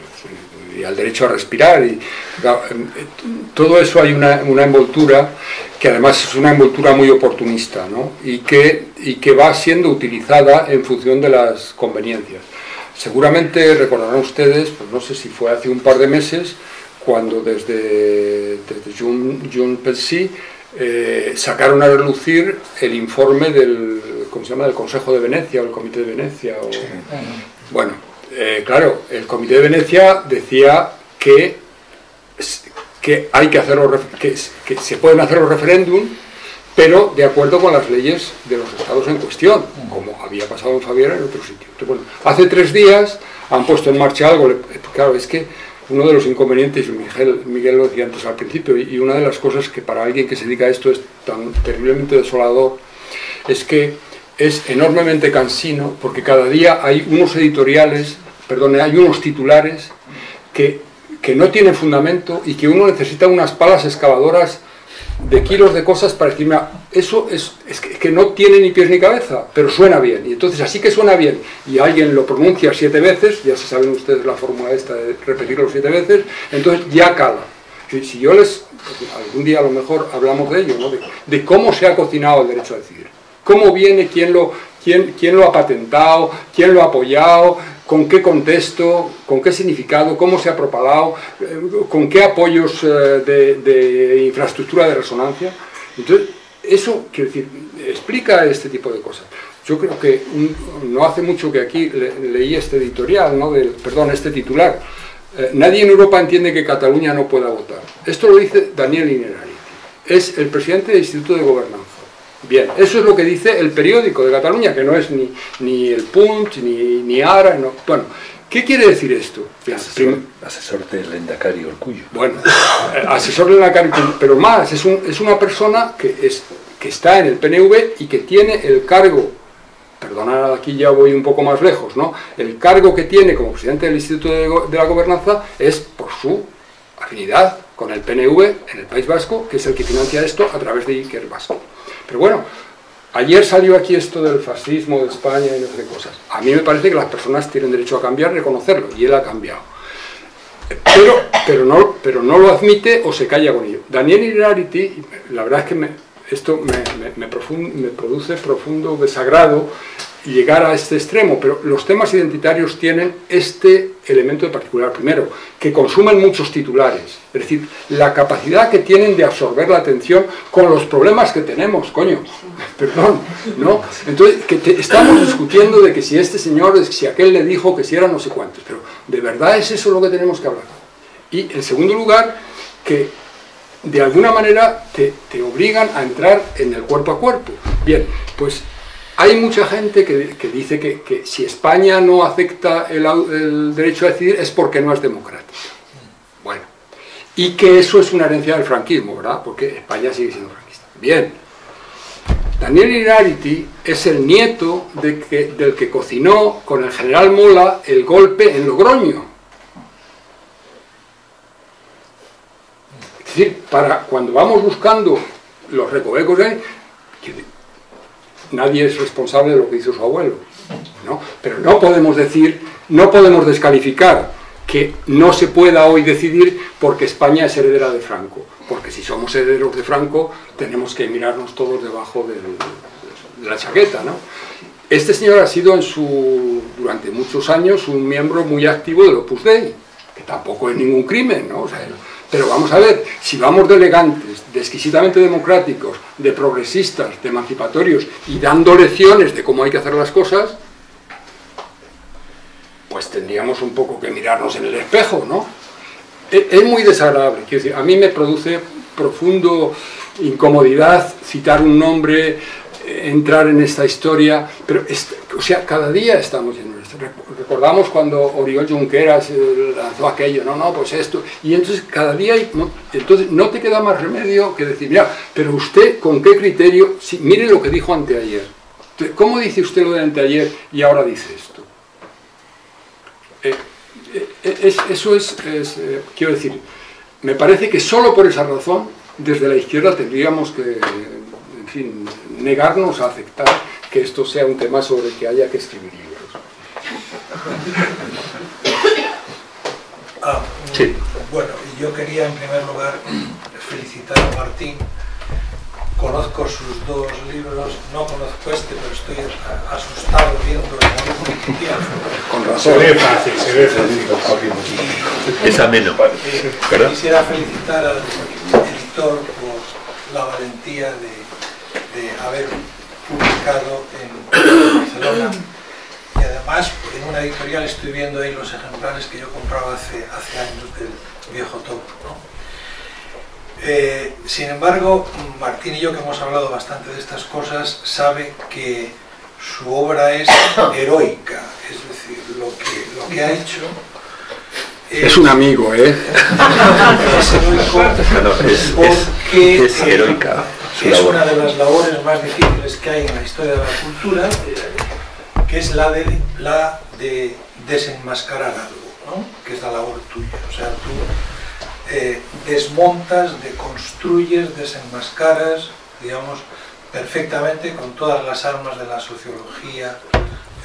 y al derecho a respirar, y claro, todo eso hay una, una, envoltura que además es una envoltura muy oportunista, ¿no? Y que, y que va siendo utilizada en función de las conveniencias. Seguramente recordarán ustedes, pues no sé si fue hace un par de meses, cuando desde, desde Jun, Jun Pelsi eh, sacaron a relucir el informe del, ¿cómo se llama? del Consejo de Venecia o el Comité de Venecia. O, bueno, eh, claro, el Comité de Venecia decía que, que hay que hacer los, que, que se pueden hacer los referéndum, pero de acuerdo con las leyes de los estados en cuestión, como había pasado en Fabiana en otro sitio. Entonces, bueno, hace tres días han puesto en marcha algo, claro, es que uno de los inconvenientes, Miguel, Miguel lo decía antes al principio, y una de las cosas que para alguien que se dedica a esto es tan terriblemente desolador, es que es enormemente cansino, porque cada día hay unos editoriales, perdón, hay unos titulares que, que no tienen fundamento y que uno necesita unas palas excavadoras de kilos de cosas para decirme, eso es, que, no tiene ni pies ni cabeza, pero suena bien. Y entonces así que suena bien y alguien lo pronuncia siete veces, ya se saben ustedes la fórmula esta de repetirlo siete veces, entonces ya cala. Si, yo les, algún día a lo mejor hablamos de ello, ¿no? de, cómo se ha cocinado el derecho a decidir, cómo viene, quién lo, quién, quién lo ha patentado, quién lo ha apoyado, con qué contexto, con qué significado, cómo se ha propagado, con qué apoyos de, de, infraestructura de resonancia. Entonces, eso, quiero decir, explica este tipo de cosas. Yo creo que no hace mucho que aquí le, leí este editorial, ¿no? Perdón, este titular, eh, nadie en Europa entiende que Cataluña no pueda votar. Esto lo dice Daniel Inerari. Es el presidente del Instituto de Gobernanza. Bien, eso es lo que dice el periódico de Cataluña, que no es ni, ni el Punch, ni, ni Ara, no. Bueno, ¿qué quiere decir esto? Asesor, asesor de Lendakari Orcullo. bueno, eh, asesor de la cárcel, pero más, es, un- es una persona que, es, que está en el PNV y que tiene el cargo, perdonad, aquí ya voy un poco más lejos, ¿no? El cargo que tiene como presidente del Instituto de, de la Gobernanza es por su afinidad con el PNV en el País Vasco, que es el que financia esto a través de Iker Vasco. Pero bueno, ayer salió aquí esto del fascismo de España y no sé cosas. A mí me parece que las personas tienen derecho a cambiar, reconocerlo, y él ha cambiado pero, pero, no, pero no lo admite o se calla con ello. Daniel Irarity, la verdad es que esto me produce profundo desagrado llegar a este extremo, pero los temas identitarios tienen este elemento en particular. Primero, que consumen muchos titulares, es decir, la capacidad que tienen de absorber la atención con los problemas que tenemos, coño, perdón, ¿no? Entonces, que te- estamos discutiendo de que si este señor, de si aquel le dijo, que si era no sé cuántos, pero ¿de verdad es eso lo que tenemos que hablar? Y en segundo lugar, que de alguna manera te, te obligan a entrar en el cuerpo a cuerpo. Bien, pues hay mucha gente que, dice que, si España no acepta el, derecho a decidir es porque no es democrática. Bueno, y que eso es una herencia del franquismo, ¿verdad? Porque España sigue siendo franquista. Bien, Daniel Irarity es el nieto del que cocinó con el general Mola el golpe en Logroño. Es decir, para cuando vamos buscando los recovecos que nadie es responsable de lo que hizo su abuelo, ¿no? Pero no podemos decir, no podemos descalificar que no se pueda hoy decidir porque España es heredera de Franco, porque si somos herederos de Franco tenemos que mirarnos todos debajo de la chaqueta, ¿no? Este señor ha sido en su, durante muchos años un miembro muy activo del Opus Dei, que tampoco es ningún crimen, ¿no? O sea, pero vamos a ver, si vamos de elegantes, de exquisitamente democráticos, de progresistas, de emancipatorios y dando lecciones de cómo hay que hacer las cosas, pues tendríamos un poco que mirarnos en el espejo, ¿no? E- Es muy desagradable, quiero decir, a mí me produce profundo incomodidad citar un nombre, eh, entrar en esta historia, pero, es- o sea, cada día estamos en Recordamos cuando Oriol Junqueras eh, lanzó aquello, no, no, pues esto, y entonces cada día hay, entonces no te queda más remedio que decir, mira, pero usted con qué criterio, si, mire lo que dijo anteayer, ¿cómo dice usted lo de anteayer y ahora dice esto? Eh, eh, es- eso es, es, quiero decir, me parece que solo por esa razón, desde la izquierda tendríamos que, en fin, negarnos a aceptar que esto sea un tema sobre el que haya que escribir. Ah, Sí. Bueno, yo quería en primer lugar felicitar a Martín. Conozco sus dos libros, no conozco este, pero estoy asustado viendo el Con Se razón. ve fácil, se ve fácil. Es ameno. Eh, quisiera felicitar al editor por la valentía de, de haber publicado en Barcelona además en una editorial estoy viendo ahí los ejemplares que yo compraba hace, hace años del viejo top. ¿no? Eh, sin embargo, Martín y yo que hemos hablado bastante de estas cosas, sabe que su obra es heroica, es decir, lo que, lo que ha hecho Es un amigo, ¿eh? es heroico No, es, es, porque es heroica es labor. una de las labores más difíciles que hay en la historia de la cultura, que es la de, la de desenmascarar algo, ¿no? que es la labor tuya. O sea, tú eh, desmontas, deconstruyes, desenmascaras, digamos, perfectamente con todas las armas de la sociología,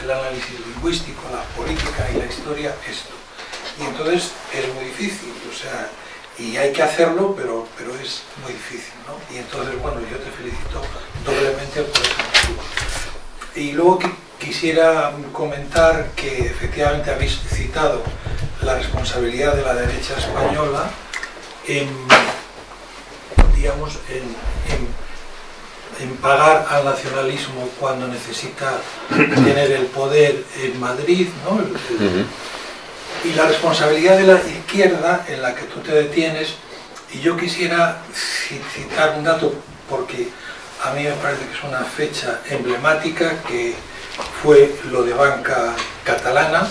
el análisis lingüístico, la política y la historia, esto. Y entonces es muy difícil, o sea, y hay que hacerlo, pero, pero es muy difícil, ¿no? Y entonces, bueno, yo te felicito doblemente por motivo. Y luego quisiera comentar que efectivamente habéis citado la responsabilidad de la derecha española en, digamos, en, en- en pagar al nacionalismo cuando necesita tener el poder en Madrid, ¿no? El- el- Ujú. y la responsabilidad de la izquierda en la que tú te detienes, y yo quisiera citar un dato porque a mí me parece que es una fecha emblemática que fue lo de banca catalana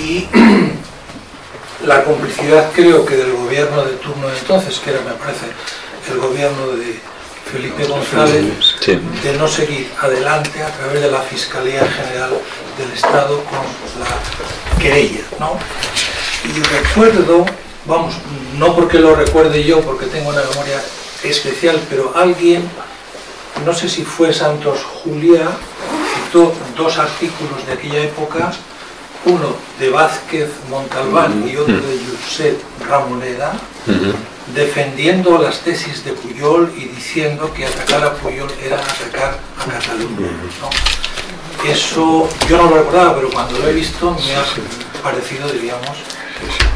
y la complicidad creo que del gobierno de turno de entonces, que era me parece el gobierno de Felipe González, de no seguir adelante a través de la Fiscalía General del Estado con la querella. ¿no? Y recuerdo, vamos, no porque lo recuerde yo, porque tengo una memoria especial, pero alguien, no sé si fue Santos Julia, citó dos artículos de aquella época, uno de Vázquez Montalbán y otro de Josep Ramoneda, defendiendo las tesis de Puyol y diciendo que atacar a Puyol era atacar a Cataluña. Eso yo no lo recordaba, pero cuando lo he visto me ha parecido, diríamos,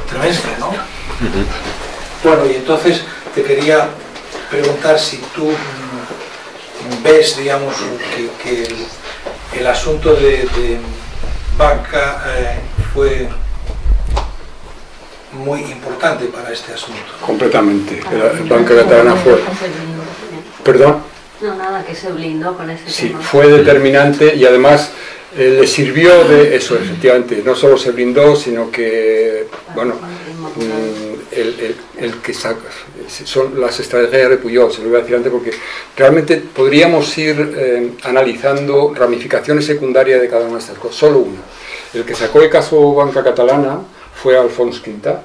tremendo, ¿no? Bueno, y entonces te quería preguntar si tú ves, digamos, que, el, asunto de, banca eh, fue muy importante para este asunto. Completamente. La banca catalana fue... ¿Perdón? No, nada, que se blindó con ese Sí, fue determinante y además eh, le sirvió de eso, efectivamente. No solo se blindó, sino que, bueno, mm, el, el, que saca, son las estrategias de Puyol, se lo voy a decir antes, porque realmente podríamos ir eh, analizando ramificaciones secundarias de cada una de estas cosas. Solo una. El que sacó el caso Banca Catalana fue Alfonso Quintán.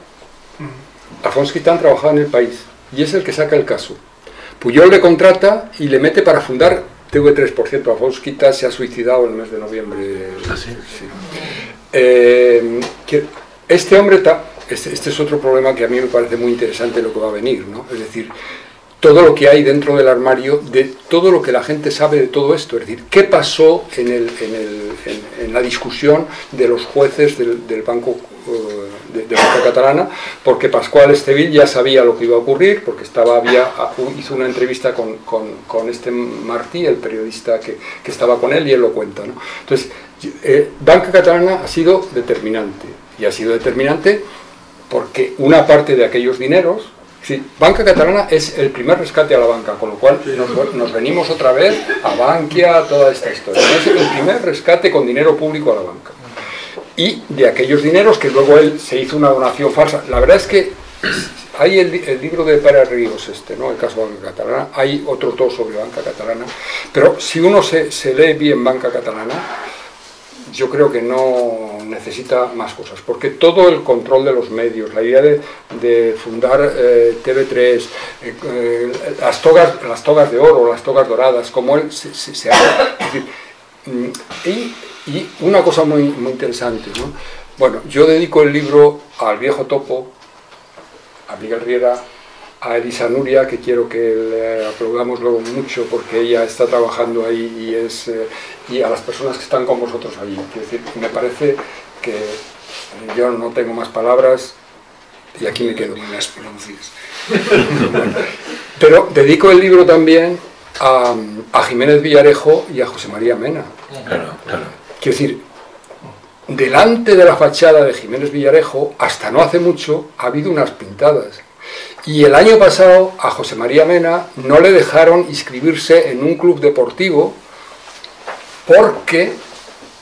Alfonso Quintán trabajaba en el país y es el que saca el caso. Puyol le contrata y le mete para fundar TV3, por cierto, Alfonso Quintán se ha suicidado en el mes de noviembre. ¿Ah, eh, este hombre, este, este, es otro problema que a mí me parece muy interesante lo que va a venir, ¿no? Es decir, todo lo que hay dentro del armario, de todo lo que la gente sabe de todo esto, es decir, qué pasó en, el, en, el, en, la discusión de los jueces del, del Banco de, de, Banca Catalana, porque Pascual Estevil ya sabía lo que iba a ocurrir, porque estaba, había, hizo una entrevista con, con, con este Martí, el periodista que, que, estaba con él, y él lo cuenta. ¿no? Entonces, eh, Banca Catalana ha sido determinante, y ha sido determinante porque una parte de aquellos dineros, Sí, Banca Catalana es el primer rescate a la banca, con lo cual nos, venimos otra vez a Bankia, toda esta historia. Es el primer rescate con dinero público a la banca. Y de aquellos dineros que luego él se hizo una donación falsa. La verdad es que hay el, libro de Pérez Ríos, este, ¿no? el caso de Banca Catalana, hay otro todo sobre Banca Catalana, pero si uno se, se lee bien Banca Catalana, yo creo que no necesita más cosas, porque todo el control de los medios, la idea de, fundar eh, TV3, eh, eh, las, togas, las togas de oro, las togas doradas, como él se, se, mm, y, una cosa muy, muy interesante, ¿no? bueno, yo dedico el libro al viejo topo, a Miguel Riera, a Elisa Nuria, que quiero que le aplaudamos luego mucho porque ella está trabajando ahí y, es, eh, y a las personas que están con vosotros allí. Quiero decir, me parece que yo no tengo más palabras y aquí me quedo. las pronuncias. Pero dedico el libro también a, a, Jiménez Villarejo y a José María Mena. Claro, claro. Quiero decir, delante de la fachada de Jiménez Villarejo, hasta no hace mucho, ha habido unas pintadas y el año pasado a José María Mena no le dejaron inscribirse en un club deportivo porque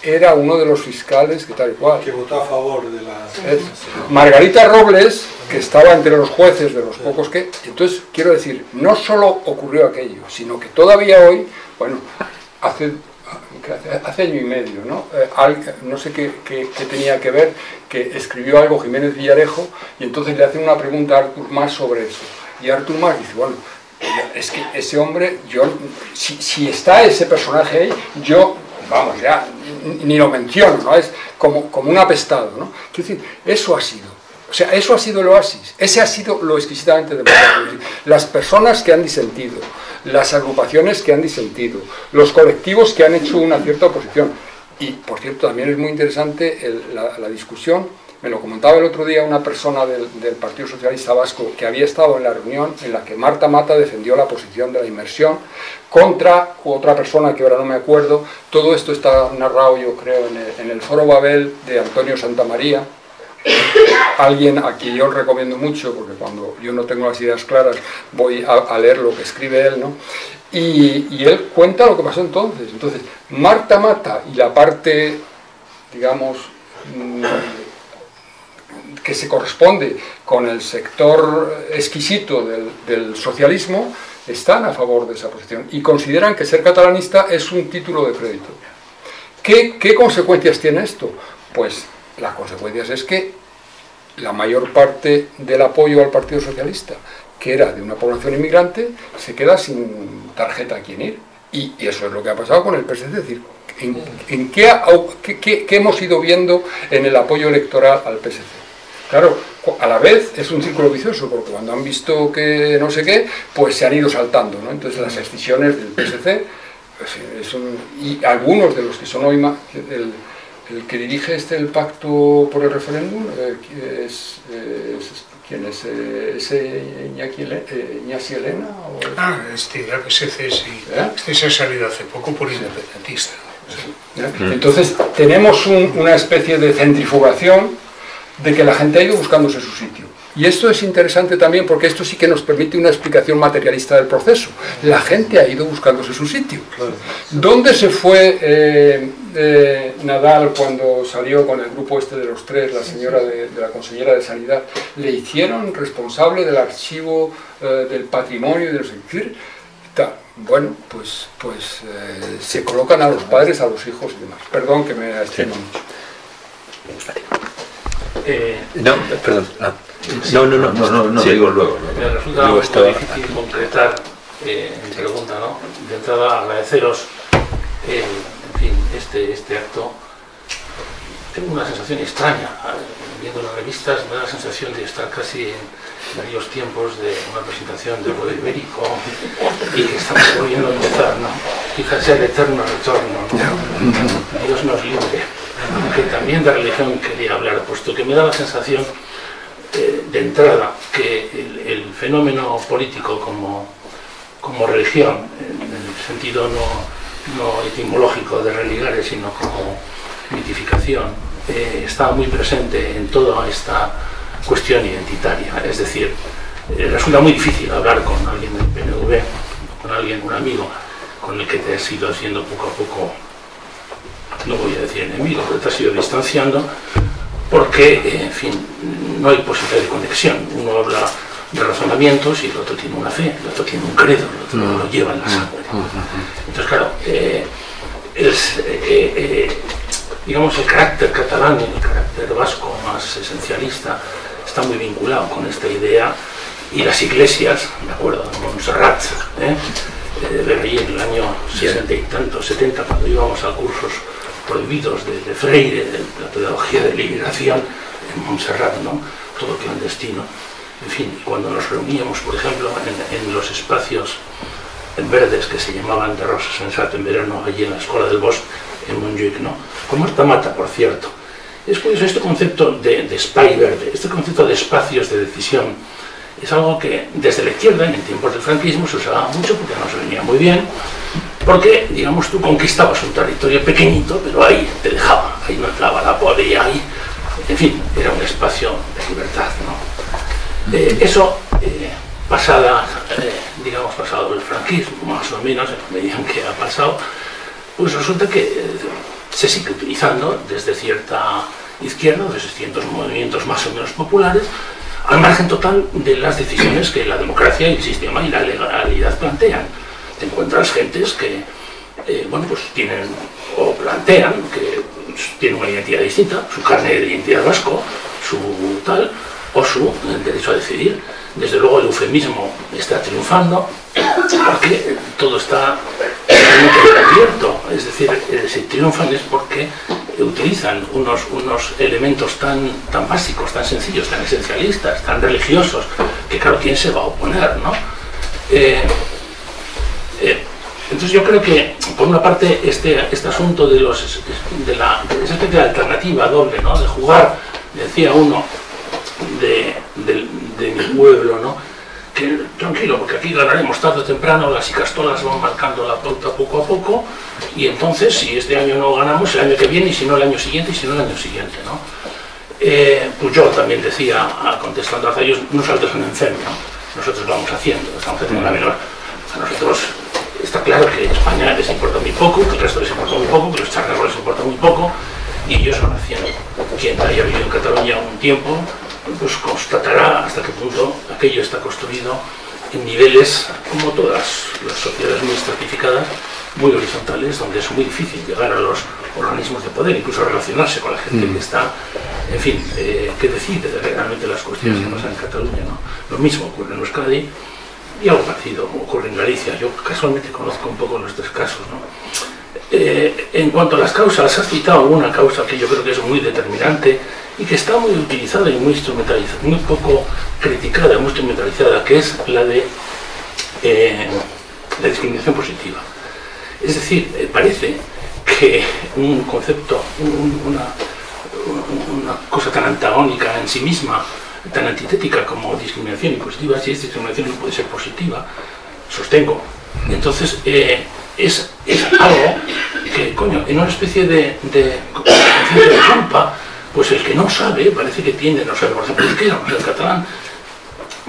era uno de los fiscales que tal y cual. Que votó a favor de la... Margarita Robles, que estaba entre los jueces de los pocos que... Entonces, quiero decir, no solo ocurrió aquello, sino que todavía hoy, bueno, hace hace año y medio, ¿no? Eh, no sé qué, tenía que ver, que escribió algo Jiménez Villarejo y entonces le hacen una pregunta a Artur Mas sobre eso. Y Artur Mas dice, bueno, es que ese hombre, yo, si, está ese personaje ahí, yo, vamos, ya ni lo menciono, ¿no? Es como, como un apestado, ¿no? Quiero decir, eso ha sido. O sea, eso ha sido el oasis, ese ha sido lo exquisitamente democrático. Las personas que han disentido, las agrupaciones que han disentido, los colectivos que han hecho una cierta oposición. Y, por cierto, también es muy interesante la, discusión me lo comentaba el otro día una persona del, Partido Socialista Vasco que había estado en la reunión en la que Marta Mata defendió la posición de la inmersión contra otra persona que ahora no me acuerdo. Todo esto está narrado, yo creo, en el, en el Foro Babel de Antonio Santamaría, alguien a quien yo recomiendo mucho, porque cuando yo no tengo las ideas claras voy a, leer lo que escribe él, ¿no? Y, él cuenta lo que pasó entonces. Entonces, Marta Mata y la parte, digamos, mm, que se corresponde con el sector exquisito del, socialismo, están a favor de esa posición y consideran que ser catalanista es un título de crédito. ¿Qué, qué consecuencias tiene esto? Pues las consecuencias es que la mayor parte del apoyo al Partido Socialista, que era de una población inmigrante, se queda sin tarjeta a quien ir. Y, eso es lo que ha pasado con el PSC. Es decir, ¿en, qué, qué, qué, hemos ido viendo en el apoyo electoral al PSC? Claro, a la vez es un círculo vicioso, porque cuando han visto que no sé qué, pues se han ido saltando. ¿no? Entonces las excisiones del PSC, pues, son, y algunos de los que son hoy más... El, el que dirige este el pacto por el referéndum eh, es, es, ¿quién es? Eh, ¿Ese Iñaki, eh, Iñaki Elena? O ah, este, el PSC sí. ¿Eh? Este se ha salido hace poco por independentista. Sí. Entonces, tenemos un, una especie de centrifugación de que la gente ha ido buscándose su sitio. Y esto es interesante también porque esto sí que nos permite una explicación materialista del proceso. La gente ha ido buscándose su sitio. ¿Dónde se fue eh, eh, Nadal cuando salió con el grupo este de los tres, la señora de, de la consellera de Sanidad? Le hicieron responsable del archivo eh, del patrimonio y de los bueno, pues, pues eh, se colocan a los padres, a los hijos y demás. Perdón que me extiendo sí. mucho. Eh, no, perdón. No. No, no, no, no, no, no sí. digo luego. Me resulta luego estaba... difícil concretar eh, mi pregunta, ¿no? De entrada, agradeceros el, fin, este, este acto. Tengo una sensación extraña. Viendo las revistas, me da la sensación de estar casi en aquellos tiempos de una presentación de Pueblo Ibérico y que estamos volviendo a empezar, ¿no? Fíjate el eterno retorno, ¿no? Dios nos libre. Que también de religión quería hablar, puesto que me da la sensación eh, de entrada que el, el, fenómeno político como, como religión, en, en el sentido no, no, etimológico de religare, sino como mitificación, eh, está muy presente en toda esta cuestión identitaria. Es decir, eh, resulta muy difícil hablar con alguien del PNV, con alguien, un amigo, con el que te has ido haciendo poco a poco, no voy a decir enemigo, pero te has ido distanciando, porque, en fin, no hay posibilidad de conexión. Uno habla de razonamientos y el otro tiene una fe, el otro tiene un credo, el otro mm. lo lleva en la sangre. Entonces, claro, eh, es, eh, eh, digamos, el carácter catalán y el carácter vasco más esencialista está muy vinculado con esta idea y las iglesias, me acuerdo, Montserrat, ¿eh? de en el año 60 y tanto, 70, cuando íbamos a cursos prohibidos de, de Freire, de la pedagogía de liberación en Montserrat, ¿no? todo clandestino. En fin, cuando nos reuníamos, por ejemplo, en, en los espacios en verdes que se llamaban de Rosa Sensato en verano, allí en la Escuela del Bosque, en Montjuic, ¿no? con Marta Mata, por cierto. Es curioso este concepto de, de verde, este concepto de espacios de decisión, es algo que desde la izquierda, en tiempos del franquismo, se usaba mucho porque nos venía muy bien, porque, digamos, tú conquistabas un territorio pequeñito, pero ahí te dejaba, ahí no entraba la policía, ahí, en fin, era un espacio de libertad, ¿no? Eh, eso, eh, eh, digamos, pasado el franquismo, más o menos, en la medida en que ha pasado, pues resulta que eh, se sigue utilizando desde cierta izquierda, desde ciertos movimientos más o menos populares, al margen total de las decisiones que la democracia y el sistema y la legalidad plantean. Te encuentras gentes que, bueno, pues tienen o plantean que tienen una identidad distinta, su carne de identidad vasco, su tal, o su derecho a decidir. Desde luego el eufemismo está triunfando porque todo está abierto, es decir, eh, si triunfan es porque utilizan unos, unos elementos tan, tan básicos, tan sencillos, tan esencialistas, tan religiosos, que claro, ¿quién se va a oponer? ¿no? Eh, eh, entonces yo creo que, por una parte, este, este asunto de, los, de, la, esa especie de alternativa doble, ¿no? de jugar Decía uno de, de- de mi pueblo, ¿no? Que tranquilo, porque aquí ganaremos tarde o temprano, las icastolas van marcando la pauta poco a poco, y entonces si este año no ganamos, el año que viene, y si no el año siguiente, y si no el año siguiente, ¿no? Eh, pues yo también decía, contestando a ellos, no saltes un enfermo, ¿no? nosotros lo vamos haciendo, estamos haciendo la menor. A nosotros está claro que España les importa muy poco, que el resto les importa muy poco, que los charcos les importa muy poco, y ellos van haciendo. Quien haya vivido en Cataluña un tiempo, pues constatará hasta qué punto aquello está construido en niveles, como todas las sociedades muy estratificadas, muy horizontales, donde es muy difícil llegar a los organismos de poder, incluso relacionarse con la gente que está, en fin, eh, que decide realmente las cuestiones que pasan en Cataluña. ¿no? Lo mismo ocurre en Euskadi y algo parecido ocurre en Galicia. Yo casualmente conozco un poco los tres casos. ¿no? Eh, en cuanto a las causas, has citado una causa que yo creo que es muy determinante y que está muy utilizada y muy instrumentalizada, muy poco criticada, muy instrumentalizada, que es la de eh, la discriminación positiva. Es decir, eh, parece que un concepto, un- una, cosa tan antagónica en sí misma, tan antitética como discriminación y positiva, si es discriminación no puede ser positiva, sostengo. Entonces, es, es algo que, coño, en una especie de, de culpa, pues el que no sabe, parece que tiende, no sabe, por ejemplo, el euskera, no sabe el catalán,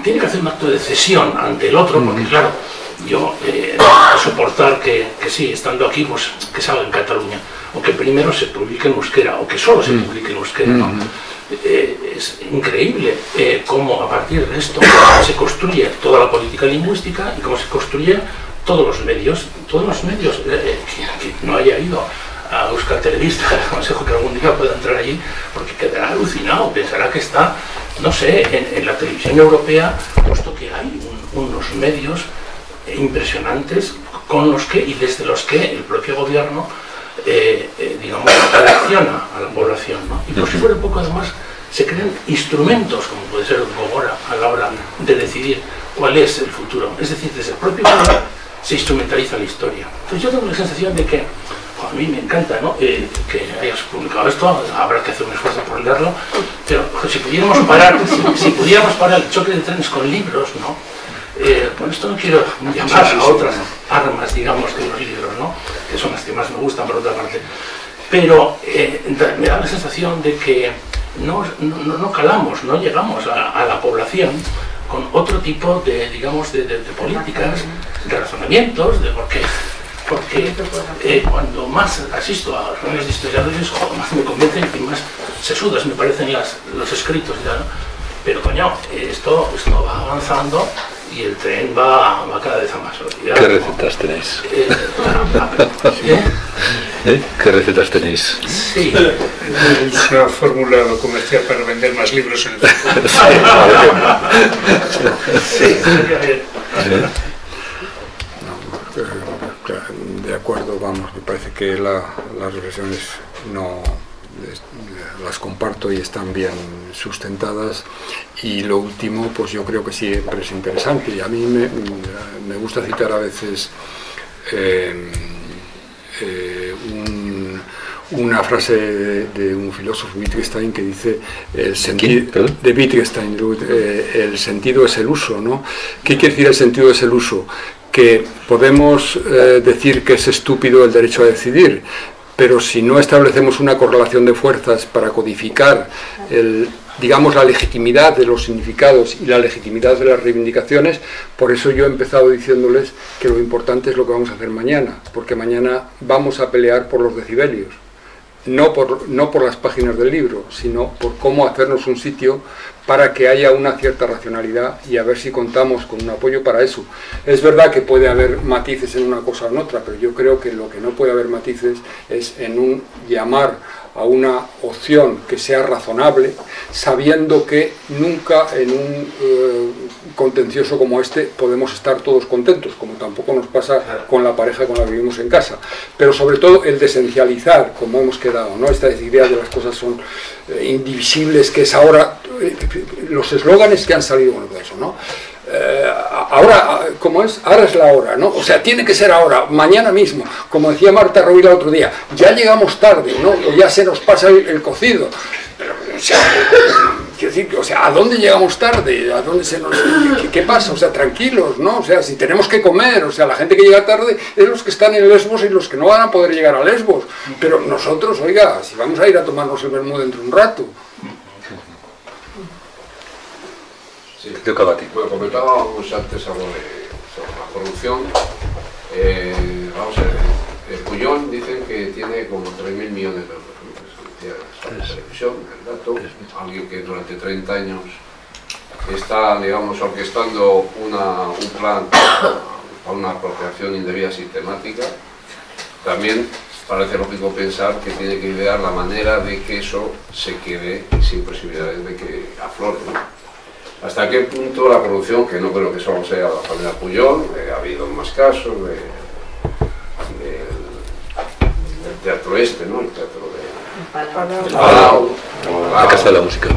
tiene que hacer un acto de cesión ante el otro, porque claro, yo eh, soportar que, que sí, estando aquí, pues que salga en Cataluña, o que primero se publique en euskera, o que solo se publique en euskera, ¿no? Eh, es increíble eh, cómo a partir de esto se construye toda la política lingüística y cómo se construye todos los medios, todos los medios, eh, eh, quien no haya ido a Euskal Televista, aconsejo que algún día pueda entrar allí, porque quedará alucinado, pensará que está, no sé, en, en la televisión europea, puesto que hay un- unos medios impresionantes con los que y desde los que el propio gobierno eh, eh, digamos reacciona a la población ¿no? y por si fuera poco además se crean instrumentos como puede ser el Gogora a la hora de decidir cuál es el futuro es decir desde el propio gobierno se instrumentaliza la historia entonces yo tengo la sensación de que jo, a mí me encanta ¿no? Eh, que hayas publicado esto habrá que hacer un esfuerzo por leerlo pero jo, si pudiéramos parar si, pudiéramos parar el choque de trenes con libros ¿no? Eh, con esto no quiero llamar a otras armas, digamos, que los libros, ¿no? que son las que más me gustan por otra parte. Pero eh, me da la sensación de que no, no, calamos, no llegamos a la población con otro tipo de, digamos, de, políticas, de razonamientos, de por qué. Porque eh, cuando más asisto a reuniones de historiadores, jo, más me convencen y más sesudas me parecen las, los escritos y tal. ¿no? Pero coño, esto, esto va avanzando y el tren va, va cada vez a más velocidad. ¿Qué recetas tenéis? Eh, ¿eh? ¿Eh? ¿Qué recetas tenéis? Sí, Es una fórmula comercial para vender más libros en el futuro. sí, Eh, claro, De acuerdo, vamos, me parece que la- las reflexiones no las comparto y están bien sustentadas. Y lo último pues yo creo que siempre es interesante. Y a mí me, me gusta citar a veces eh, eh, un- una frase de, de un filósofo Wittgenstein que dice el sentido de Wittgenstein eh, el sentido es el uso ¿no? ¿qué quiere decir el sentido es el uso? que podemos eh, decir que es estúpido el derecho a decidir pero si no establecemos una correlación de fuerzas para codificar digamos la legitimidad de los significados y la legitimidad de las reivindicaciones, por eso yo he empezado diciéndoles que lo importante es lo que vamos a hacer mañana, porque mañana vamos a pelear por los decibelios, no por, no por las páginas del libro, sino por cómo hacernos un sitio para que haya una cierta racionalidad y a ver si contamos con un apoyo para eso. Es verdad que puede haber matices en una cosa o en otra, pero yo creo que lo que no puede haber matices es en un llamar a una opción que sea razonable, sabiendo que nunca en un eh, contencioso como este podemos estar todos contentos, como tampoco nos pasa con la pareja con la que vivimos en casa. Pero sobre todo el desencializar, como hemos quedado, ¿no? Esta idea de las cosas son eh, indivisibles, que es ahora eh, los eslóganes que han salido con eso, ¿no? Eh, ahora, ¿cómo es? Ahora es la hora, ¿no? O sea, tiene que ser ahora, mañana mismo. Como decía Marta Rovira otro día, ya llegamos tarde, ¿no? O ya se nos pasa el, cocido. Pero, quiero decir, o sea, ¿a dónde llegamos tarde? ¿A dónde se nos, qué, qué, pasa? O sea, tranquilos, ¿no? O sea, si tenemos que comer, o sea, la gente que llega tarde es los que están en Lesbos y los que no van a poder llegar a Lesbos. Pero nosotros, oiga, si vamos a ir a tomarnos el vermú dentro de un rato. Sí. Bueno, comentábamos antes algo de sobre la corrupción. Eh, vamos a ver, el Puyol dicen que tiene como 3.000 millones de euros la televisión, el dato, alguien que durante 30 años está, digamos, orquestando una, un plan para una apropiación indebida sistemática, también parece lógico pensar que tiene que idear la manera de que eso se quede sin posibilidades de que aflore. ¿Hasta qué punto la corrupción, que no creo que solo sea la familia Puyol, eh, ha habido más casos de, de, del teatro este, ¿no? el teatro de Palau, la Casa de la Música.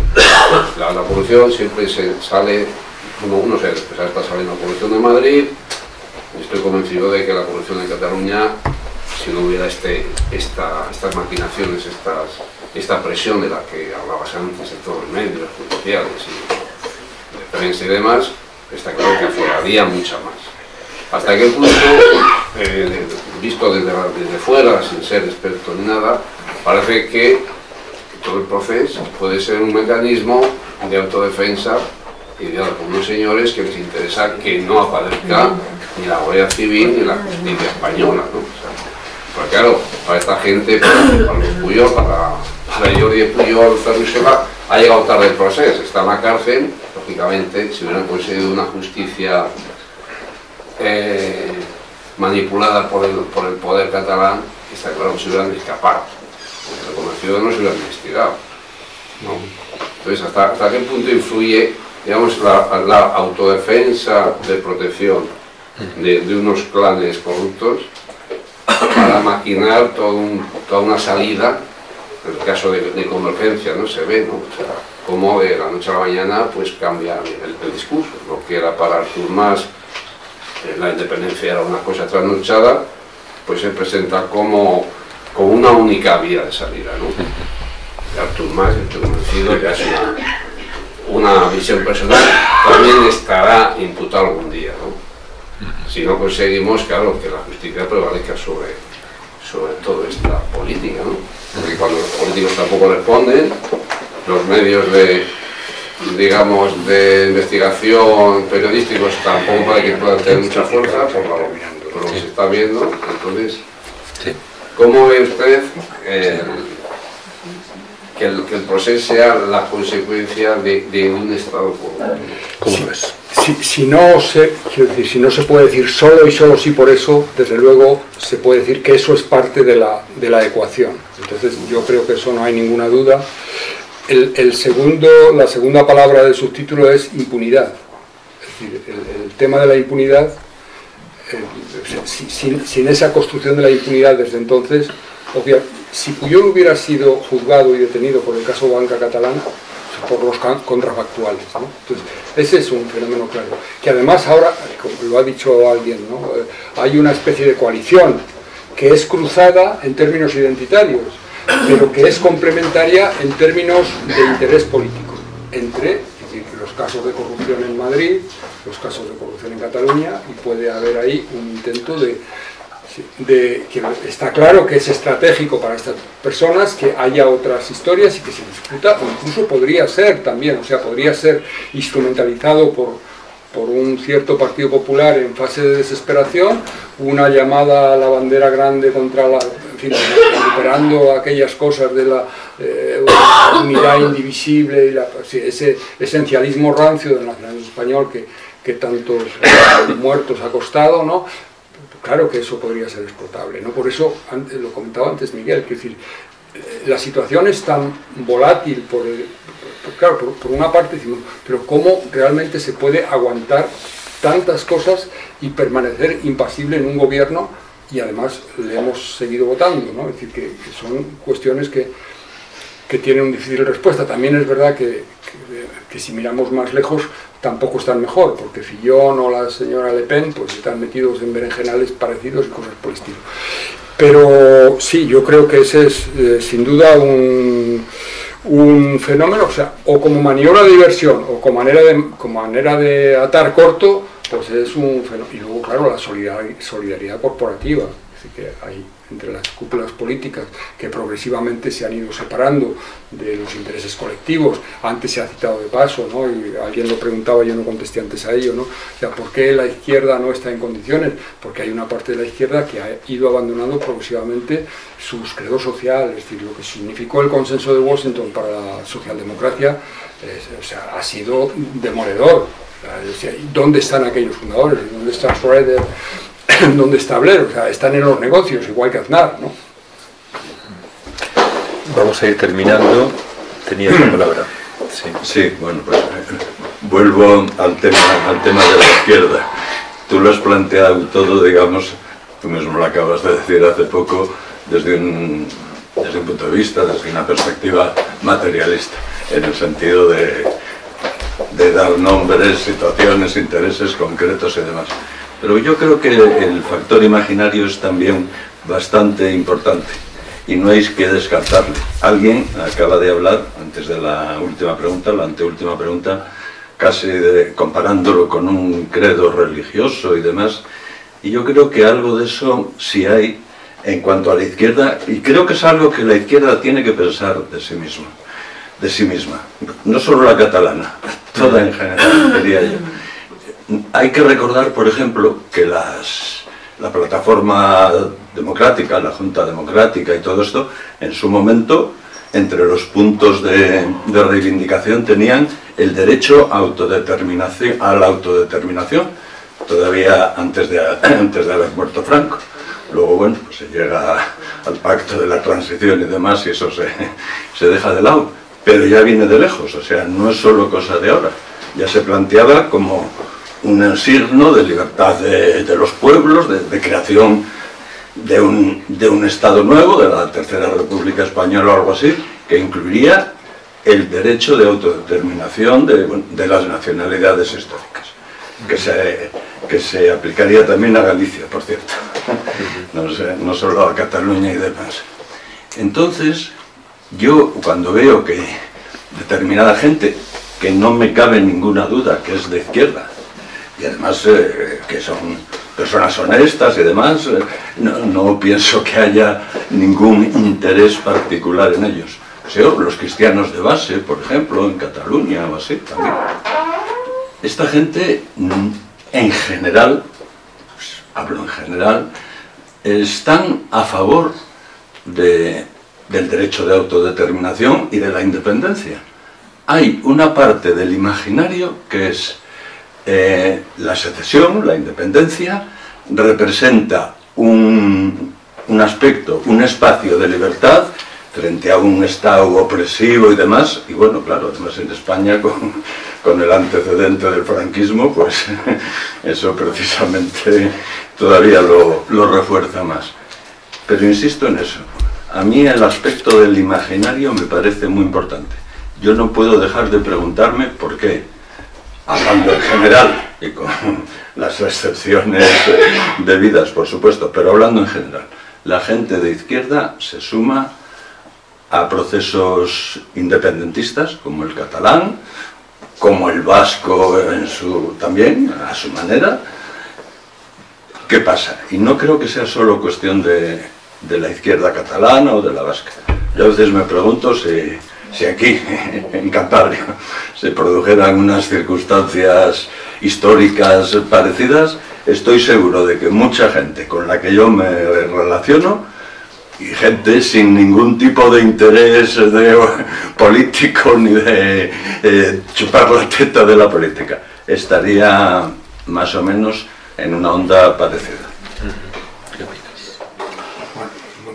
La, la corrupción siempre se sale, uno, uno se está saliendo la corrupción de Madrid, y estoy convencido de que la corrupción en Cataluña, si no hubiera este, esta, estas maquinaciones, estas, esta presión de la que hablabas antes en todos los medios judiciales y de prensa y demás, está claro que afloraría mucha más. Hasta qué punto, eh, visto desde, desde fuera, sin ser experto en nada, parece que todo el proceso puede ser un mecanismo de autodefensa ideado por unos señores que les interesa que no aparezca ni la Guardia Civil ni la justicia española. ¿no? Pues claro, para esta gente, para, para los Puyol, para, para Jordi Puyol, Ferrusela, ha llegado tarde el proceso, está en la cárcel, lógicamente, si hubieran conseguido una justicia eh, manipulada por el, por el poder catalán, está claro que se hubieran escapado, porque los ciudadanos se hubieran investigado. ¿no? Entonces, ¿hasta, ¿hasta qué punto influye digamos, la, autodefensa de protección de, unos clanes corruptos para maquinar todo un, toda una salida, en el caso de, convergencia, ¿no? Se ve, ¿no? Cómo de la noche a la mañana pues cambia el, discurso, lo que era para Artur Mas eh, la independencia era una cosa trasnochada, pues se presenta como, como una única vía de salida, ¿no? Artur Mas, estoy convencido que es una, una visión personal, también estará imputado algún día, ¿no? Si no conseguimos, claro, que la justicia prevalezca sobre, sobre toda esta política, ¿no? Porque cuando los políticos tampoco responden, los medios de, digamos, de investigación periodísticos tampoco para que puedan tener mucha fuerza por, lo que se está viendo. Entonces, ¿cómo ve usted eh, que, el, que el proceso sea la consecuencia de, de un Estado? ¿Cómo lo ves? Si, si, no se, decir, si no se puede decir solo y solo sí por eso, desde luego se puede decir que eso es parte de la, de la ecuación. Entonces yo creo que eso no hay ninguna duda. El, el, segundo, la segunda palabra del subtítulo es impunidad. Es decir, el, tema de la impunidad, eh, sin, esa construcción de la impunidad desde entonces, obvia, si Puyol hubiera sido juzgado y detenido por el caso Banca Catalana, por los contrafactuales. Entonces, ese es un fenómeno claro. Que además ahora, como lo ha dicho alguien, ¿no? hay una especie de coalición que es cruzada en términos identitarios pero que es complementaria en términos de interés político, entre los casos de corrupción en Madrid, los casos de corrupción en Cataluña, y puede haber ahí un intento de, que está claro que es estratégico para estas personas que haya otras historias y que se discuta, o incluso podría ser también, o sea, podría ser instrumentalizado por, por un cierto Partido Popular en fase de desesperación, una llamada a la bandera grande contra la, fin, recuperando aquellas cosas de la eh, unidad indivisible y la, ese esencialismo rancio del nacionalismo español que, que tantos eh, muertos ha costado, ¿no? Claro que eso podría ser explotable, ¿no? Por eso, lo comentaba antes Miguel, que decir, la situación es tan volátil por el, claro, por, por, una parte pero ¿cómo realmente se puede aguantar tantas cosas y permanecer impasible en un gobierno y además le hemos seguido votando, ¿no? Es decir, que, son cuestiones que, que, tienen una difícil respuesta. También es verdad que, que, si miramos más lejos tampoco están mejor, porque Fillon o la señora Le Pen pues están metidos en berenjenales parecidos y cosas por el estilo. Pero sí, yo creo que ese es eh, sin duda un un fenómeno, o sea, o como maniobra de diversión o como manera de, como manera de atar corto, pues es un fenómeno. Y luego, claro, la solidaridad, solidaridad corporativa, así que hay entre las cúpulas políticas que progresivamente se han ido separando de los intereses colectivos. Antes se ha citado de paso, ¿no? y alguien lo preguntaba, yo no contesté antes a ello, ¿no? o sea, ¿por qué la izquierda no está en condiciones? Porque hay una parte de la izquierda que ha ido abandonando progresivamente sus credos sociales, es decir, lo que significó el consenso de Washington para la socialdemocracia, o sea, ha sido demoledor. ¿Dónde están aquellos fundadores? ¿Dónde está Schroeder? donde está Blair, o sea, están en los negocios, igual que Aznar, ¿no? Vamos a ir terminando. Tenía la palabra. Sí. sí, bueno, pues vuelvo al tema, al tema de la izquierda. Tú lo has planteado todo, digamos, tú mismo lo acabas de decir hace poco, desde un, desde un punto de vista, desde una perspectiva materialista, en el sentido de, de dar nombres, situaciones, intereses concretos y demás. Pero yo creo que el factor imaginario es también bastante importante y no hay que descartarle. Alguien acaba de hablar, antes de la última pregunta, la anteúltima pregunta, casi comparándolo con un credo religioso y demás, y yo creo que algo de eso sí hay en cuanto a la izquierda, y creo que es algo que la izquierda tiene que pensar de sí misma, de sí misma, no solo la catalana, toda en general, diría yo hay que recordar, por ejemplo, que las, la plataforma democrática, la Junta Democrática y todo esto, en su momento, entre los puntos de, reivindicación tenían el derecho a, autodeterminación, a la autodeterminación, todavía antes de, antes de haber muerto Franco. Luego, bueno, pues se llega al pacto de la transición y demás y eso se, se deja de lado. Pero ya viene de lejos, o sea, no es solo cosa de ahora. Ya se planteaba como un signo de libertad de, los pueblos, de, creación de un, de un, Estado nuevo, de la Tercera República Española o algo así, que incluiría el derecho de autodeterminación de, las nacionalidades históricas, que se, que se aplicaría también a Galicia, por cierto, no, no solo a Cataluña y demás. Entonces, yo cuando veo que determinada gente, que no me cabe ninguna duda que es de izquierda, y además eh, que son personas honestas y demás, eh, no, pienso que haya ningún interés particular en ellos. los cristianos de base, por ejemplo, en Cataluña o así también. Esta gente, mm, en general, pues, hablo en general, están a favor del derecho de autodeterminación y de la independencia. Hay una parte del imaginario que es eh, la secesión, la independencia, representa un, aspecto, un espacio de libertad frente a un Estado opresivo y demás, y bueno, claro, además en España con, el antecedente del franquismo, pues eso precisamente todavía lo, lo refuerza más. Pero insisto en eso, a mí el aspecto del imaginario me parece muy importante. Yo no puedo dejar de preguntarme por qué hablando en general y con las excepciones debidas, por supuesto, pero hablando en general, la gente de izquierda se suma a procesos independentistas como el catalán, como el vasco en su, también, a su manera. ¿Qué pasa? Y no creo que sea solo cuestión de, de la izquierda catalana o de la vasca. Yo a veces me pregunto si si aquí, en Cantabria, se produjeran unas circunstancias históricas parecidas, estoy seguro de que mucha gente con la que yo me relaciono, y gente sin ningún tipo de interés político ni de eh, chupar la teta de la política, estaría más o menos en una onda parecida.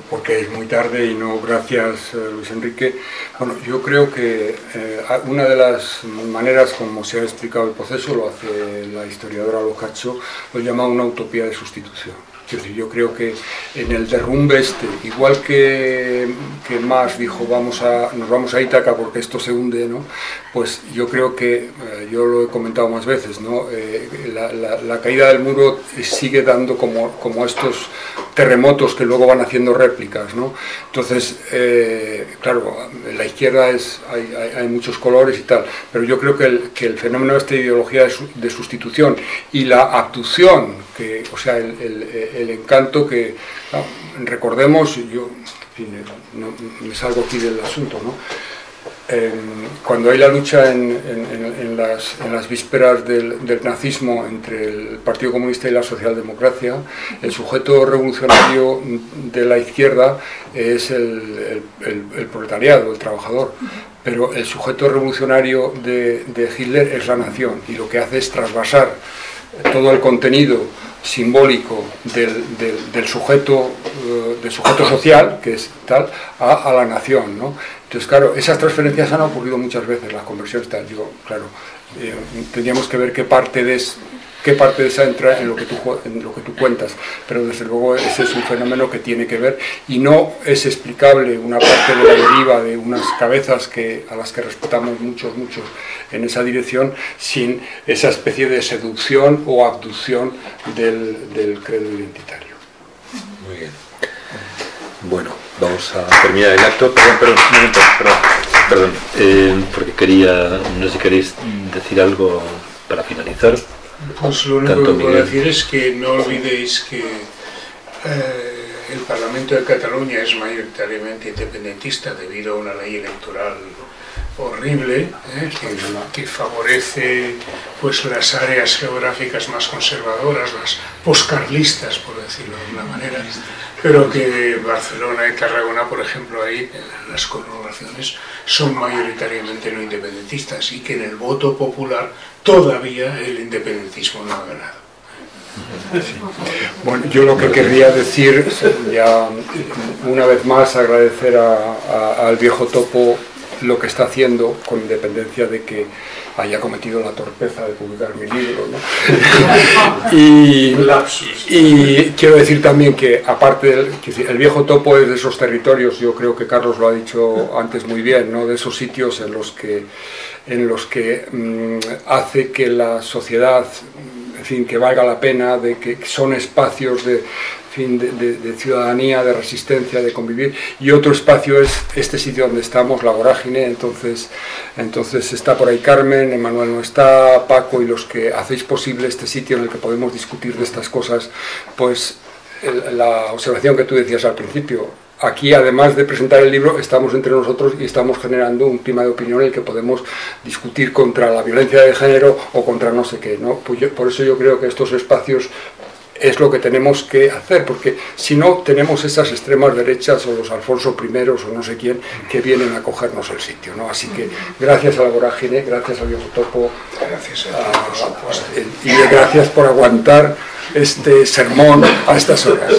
Porque es muy tarde y no gracias eh, Luis Enrique. Bueno, yo creo que eh, una de las maneras como se ha explicado el proceso lo hace la historiadora Locacho, lo llama una utopía de sustitución. Yo, creo que en el derrumbe este, igual que, que dijo vamos a, nos vamos a Ítaca porque esto se hunde, ¿no? pues yo creo que, eh, yo lo he comentado más veces, ¿no? Eh, la, caída del muro sigue dando como, como estos terremotos que luego van haciendo réplicas. ¿no? Entonces, eh, claro, la izquierda es, hay, muchos colores y tal, pero yo creo que el, que el fenómeno de esta ideología de, de sustitución y la abducción, o sea, el, el, encanto que, no, recordemos, yo no, me salgo aquí del asunto, ¿no? Eh, cuando hay la lucha en, en, las, en las, vísperas del, del, nazismo entre el Partido Comunista y la socialdemocracia, el sujeto revolucionario de la izquierda es el, el, el proletariado, el trabajador, pero el sujeto revolucionario de, de Hitler es la nación y lo que hace es trasvasar todo el contenido simbólico del, del, sujeto, uh, del sujeto social, que es tal, a, a la nación. ¿no? Entonces, claro, esas transferencias han ocurrido muchas veces, las conversiones tal. Digo, claro, eh, tendríamos que ver qué parte de, qué parte de esa entra en lo, que tú, en lo que tú cuentas, pero desde luego ese es un fenómeno que tiene que ver y no es explicable una parte de la deriva de unas cabezas que, a las que respetamos muchos, muchos en esa dirección sin esa especie de seducción o abducción del, del credo identitario. Muy bien. Bueno, vamos a terminar el acto. Perdón, perdón eh, porque quería, no sé si queréis decir algo para finalizar. Pues lo único Tanto que puedo decir es que no olvidéis que eh, el Parlamento de Cataluña es mayoritariamente independentista debido a una ley electoral horrible ¿eh? que, favorece pues las áreas geográficas más conservadoras, las poscarlistas, por decirlo de una manera, pero que Barcelona y Tarragona, por ejemplo, ahí las corporaciones son mayoritariamente no independentistas y que en el voto popular todavía el independentismo no ha ganado. Bueno, yo lo que querría decir, ya una vez más agradecer a, al viejo topo lo que está haciendo, con independencia de que haya cometido la torpeza de publicar mi libro. ¿no? y, y, quiero decir también que, aparte del el viejo topo es de esos territorios, yo creo que Carlos lo ha dicho antes muy bien, ¿no? de esos sitios en los que, en los que mmm, hace que la sociedad en fin, que valga la pena, de que son espacios de, fin, de, de, de, ciudadanía, de resistencia, de convivir, y otro espacio es este sitio donde estamos, la vorágine, entonces, entonces está por ahí Carmen, Emanuel no está, Paco y los que hacéis posible este sitio en el que podemos discutir de estas cosas, pues el, la observación que tú decías al principio, aquí además de presentar el libro estamos entre nosotros y estamos generando un clima de opinión en el que podemos discutir contra la violencia de género o contra no sé qué, ¿no? Pues yo, por eso yo creo que estos espacios es lo que tenemos que hacer, porque si no tenemos esas extremas derechas o los Alfonso I o no sé quién que vienen a cogernos el sitio. ¿no? Así que gracias a la vorágine, gracias al viejo topo gracias a, a, a, y gracias por aguantar este sermón a estas horas.